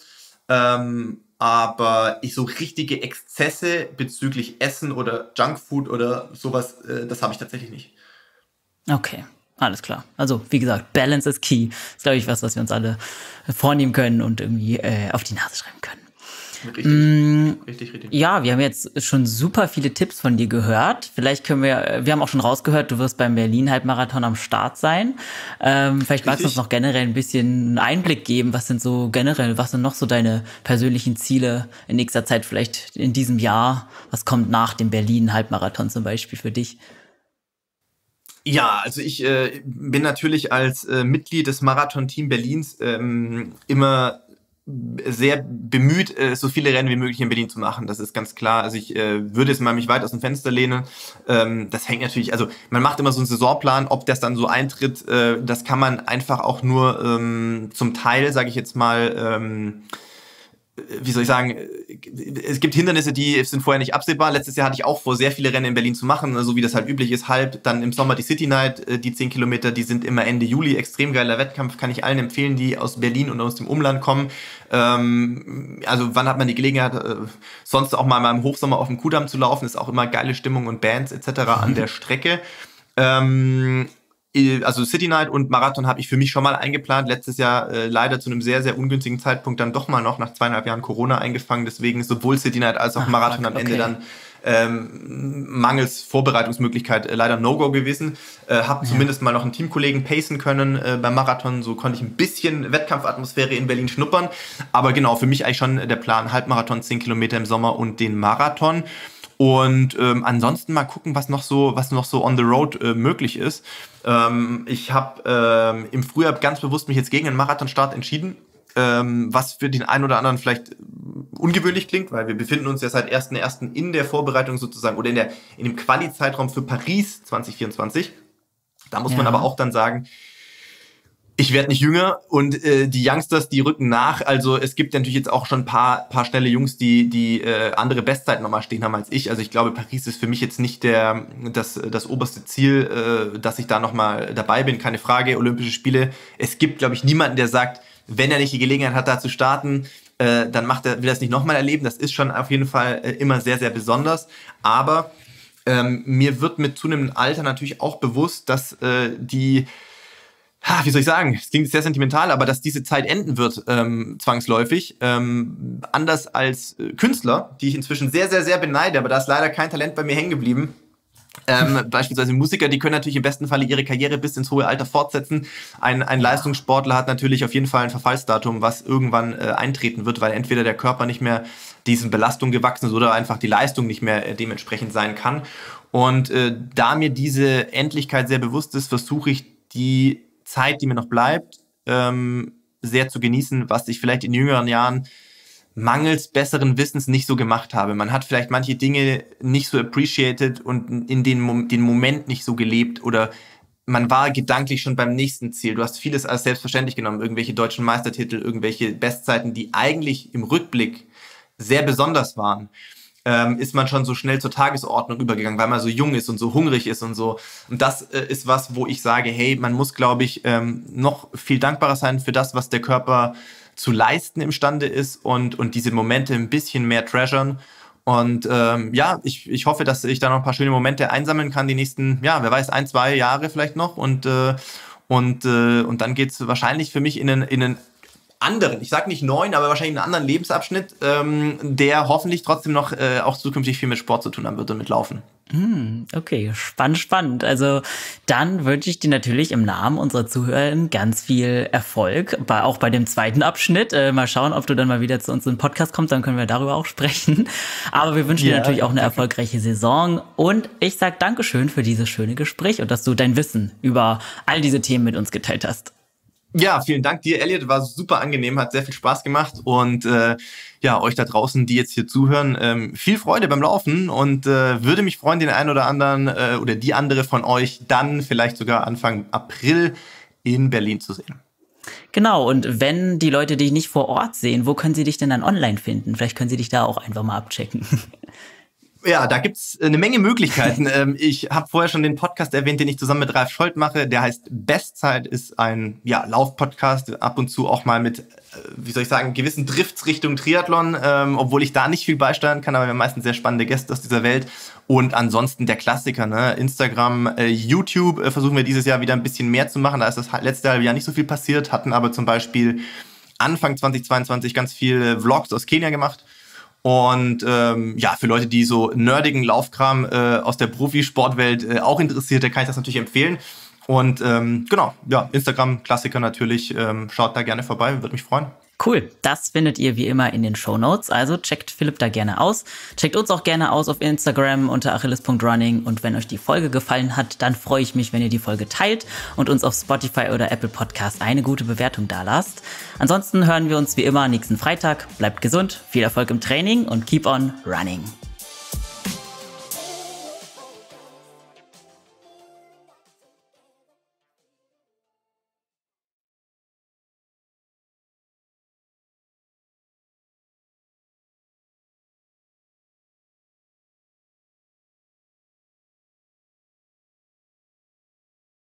Ähm, aber ich so richtige Exzesse bezüglich Essen oder Junkfood oder sowas, äh, das habe ich tatsächlich nicht. Okay. Alles klar. Also, wie gesagt, Balance is key. Das ist, glaube ich, was, was wir uns alle vornehmen können und irgendwie äh, auf die Nase schreiben können. Richtig, mm, richtig, richtig. Ja, wir haben jetzt schon super viele Tipps von dir gehört. Vielleicht können wir, wir haben auch schon rausgehört, du wirst beim Berlin-Halbmarathon am Start sein. Ähm, vielleicht magst du uns noch generell ein bisschen einen Einblick geben. Was sind so generell, was sind noch so deine persönlichen Ziele in nächster Zeit, vielleicht in diesem Jahr? Was kommt nach dem Berlin-Halbmarathon zum Beispiel für dich? Ja, also ich äh, bin natürlich als äh, Mitglied des Marathon-Team Berlins ähm, immer sehr bemüht, äh, so viele Rennen wie möglich in Berlin zu machen. Das ist ganz klar. Also ich äh, würde jetzt mal mich weit aus dem Fenster lehnen. Ähm, das hängt natürlich, also man macht immer so einen Saisonplan, ob das dann so eintritt, äh, das kann man einfach auch nur ähm, zum Teil, sage ich jetzt mal, ähm, wie soll ich sagen, es gibt Hindernisse, die sind vorher nicht absehbar. Letztes Jahr hatte ich auch vor, sehr viele Rennen in Berlin zu machen, so wie das halt üblich ist, halb. Dann im Sommer die City Night, äh, die 10 Kilometer, die sind immer Ende Juli. Extrem geiler Wettkampf, kann ich allen empfehlen, die aus Berlin und aus dem Umland kommen. Ähm, also wann hat man die Gelegenheit, äh, sonst auch mal im Hochsommer auf dem Kudamm zu laufen, ist auch immer geile Stimmung und Bands etc. an der Strecke. Ähm, also City Night und Marathon habe ich für mich schon mal eingeplant. Letztes Jahr äh, leider zu einem sehr, sehr ungünstigen Zeitpunkt dann doch mal noch nach zweieinhalb Jahren Corona eingefangen. Deswegen sowohl City Night als auch Ach, Marathon fuck, am Ende okay. dann ähm, mangels Vorbereitungsmöglichkeit äh, leider No-Go gewesen. Äh, habe ja. zumindest mal noch einen Teamkollegen pacen können äh, beim Marathon. So konnte ich ein bisschen Wettkampfatmosphäre in Berlin schnuppern. Aber genau, für mich eigentlich schon der Plan, Halbmarathon, 10 Kilometer im Sommer und den Marathon. Und ähm, ansonsten mal gucken, was noch so, was noch so on the road äh, möglich ist. Ähm, ich habe ähm, im Frühjahr ganz bewusst mich jetzt gegen einen Marathonstart entschieden, ähm, was für den einen oder anderen vielleicht ungewöhnlich klingt, weil wir befinden uns ja seit 1.1. in der Vorbereitung sozusagen oder in, der, in dem Quali-Zeitraum für Paris 2024. Da muss ja. man aber auch dann sagen, ich werde nicht jünger und äh, die Youngsters, die rücken nach. Also es gibt natürlich jetzt auch schon ein paar, paar schnelle Jungs, die, die äh, andere Bestzeiten nochmal stehen haben als ich. Also ich glaube, Paris ist für mich jetzt nicht der, das, das oberste Ziel, äh, dass ich da nochmal dabei bin. Keine Frage, Olympische Spiele. Es gibt, glaube ich, niemanden, der sagt, wenn er nicht die Gelegenheit hat, da zu starten, äh, dann macht er, will er es nicht nochmal erleben. Das ist schon auf jeden Fall äh, immer sehr, sehr besonders. Aber ähm, mir wird mit zunehmendem Alter natürlich auch bewusst, dass äh, die ha, wie soll ich sagen, es klingt sehr sentimental, aber dass diese Zeit enden wird, ähm, zwangsläufig. Ähm, anders als äh, Künstler, die ich inzwischen sehr, sehr, sehr beneide, aber da ist leider kein Talent bei mir hängen geblieben. Ähm, beispielsweise Musiker, die können natürlich im besten Falle ihre Karriere bis ins hohe Alter fortsetzen. Ein, ein Leistungssportler hat natürlich auf jeden Fall ein Verfallsdatum, was irgendwann äh, eintreten wird, weil entweder der Körper nicht mehr diesen Belastungen gewachsen ist oder einfach die Leistung nicht mehr äh, dementsprechend sein kann. Und äh, da mir diese Endlichkeit sehr bewusst ist, versuche ich die Zeit, die mir noch bleibt, ähm, sehr zu genießen, was ich vielleicht in jüngeren Jahren mangels besseren Wissens nicht so gemacht habe. Man hat vielleicht manche Dinge nicht so appreciated und in den, den Moment nicht so gelebt oder man war gedanklich schon beim nächsten Ziel. Du hast vieles als selbstverständlich genommen, irgendwelche deutschen Meistertitel, irgendwelche Bestzeiten, die eigentlich im Rückblick sehr besonders waren ähm, ist man schon so schnell zur Tagesordnung übergegangen, weil man so jung ist und so hungrig ist und so. Und das äh, ist was, wo ich sage, hey, man muss, glaube ich, ähm, noch viel dankbarer sein für das, was der Körper zu leisten imstande ist und, und diese Momente ein bisschen mehr treasuren. Und ähm, ja, ich, ich hoffe, dass ich da noch ein paar schöne Momente einsammeln kann, die nächsten, ja, wer weiß, ein, zwei Jahre vielleicht noch. Und, äh, und, äh, und dann geht es wahrscheinlich für mich in einen, in einen anderen, ich sage nicht neuen, aber wahrscheinlich einen anderen Lebensabschnitt, ähm, der hoffentlich trotzdem noch äh, auch zukünftig viel mit Sport zu tun haben wird und mit Laufen. Hm, okay, spannend, spannend. Also dann wünsche ich dir natürlich im Namen unserer Zuhörer ganz viel Erfolg, bei, auch bei dem zweiten Abschnitt. Äh, mal schauen, ob du dann mal wieder zu uns im Podcast kommst, dann können wir darüber auch sprechen. Aber wir wünschen ja, dir natürlich auch eine erfolgreiche Saison und ich sage Dankeschön für dieses schöne Gespräch und dass du dein Wissen über all diese Themen mit uns geteilt hast. Ja, vielen Dank dir, Elliot. War super angenehm, hat sehr viel Spaß gemacht. Und äh, ja, euch da draußen, die jetzt hier zuhören, ähm, viel Freude beim Laufen und äh, würde mich freuen, den einen oder anderen äh, oder die andere von euch dann vielleicht sogar Anfang April in Berlin zu sehen. Genau, und wenn die Leute dich nicht vor Ort sehen, wo können sie dich denn dann online finden? Vielleicht können sie dich da auch einfach mal abchecken. Ja, da gibt's eine Menge Möglichkeiten. Ähm, ich habe vorher schon den Podcast erwähnt, den ich zusammen mit Ralf Scholz mache. Der heißt Bestzeit, ist ein ja, Laufpodcast, ab und zu auch mal mit, äh, wie soll ich sagen, gewissen Drifts Richtung Triathlon, ähm, obwohl ich da nicht viel beisteuern kann, aber wir haben meistens sehr spannende Gäste aus dieser Welt. Und ansonsten der Klassiker, ne? Instagram, äh, YouTube äh, versuchen wir dieses Jahr wieder ein bisschen mehr zu machen. Da ist das letzte halbe Jahr nicht so viel passiert, hatten aber zum Beispiel Anfang 2022 ganz viele Vlogs aus Kenia gemacht und ähm, ja, für Leute, die so nerdigen Laufkram äh, aus der Profisportwelt äh, auch interessiert, da kann ich das natürlich empfehlen. Und ähm, genau, ja, Instagram-Klassiker natürlich. Ähm, schaut da gerne vorbei, würde mich freuen. Cool, das findet ihr wie immer in den Show Notes. Also checkt Philipp da gerne aus. Checkt uns auch gerne aus auf Instagram unter achilles.running. Und wenn euch die Folge gefallen hat, dann freue ich mich, wenn ihr die Folge teilt und uns auf Spotify oder Apple Podcast eine gute Bewertung dalasst. Ansonsten hören wir uns wie immer nächsten Freitag. Bleibt gesund, viel Erfolg im Training und keep on running.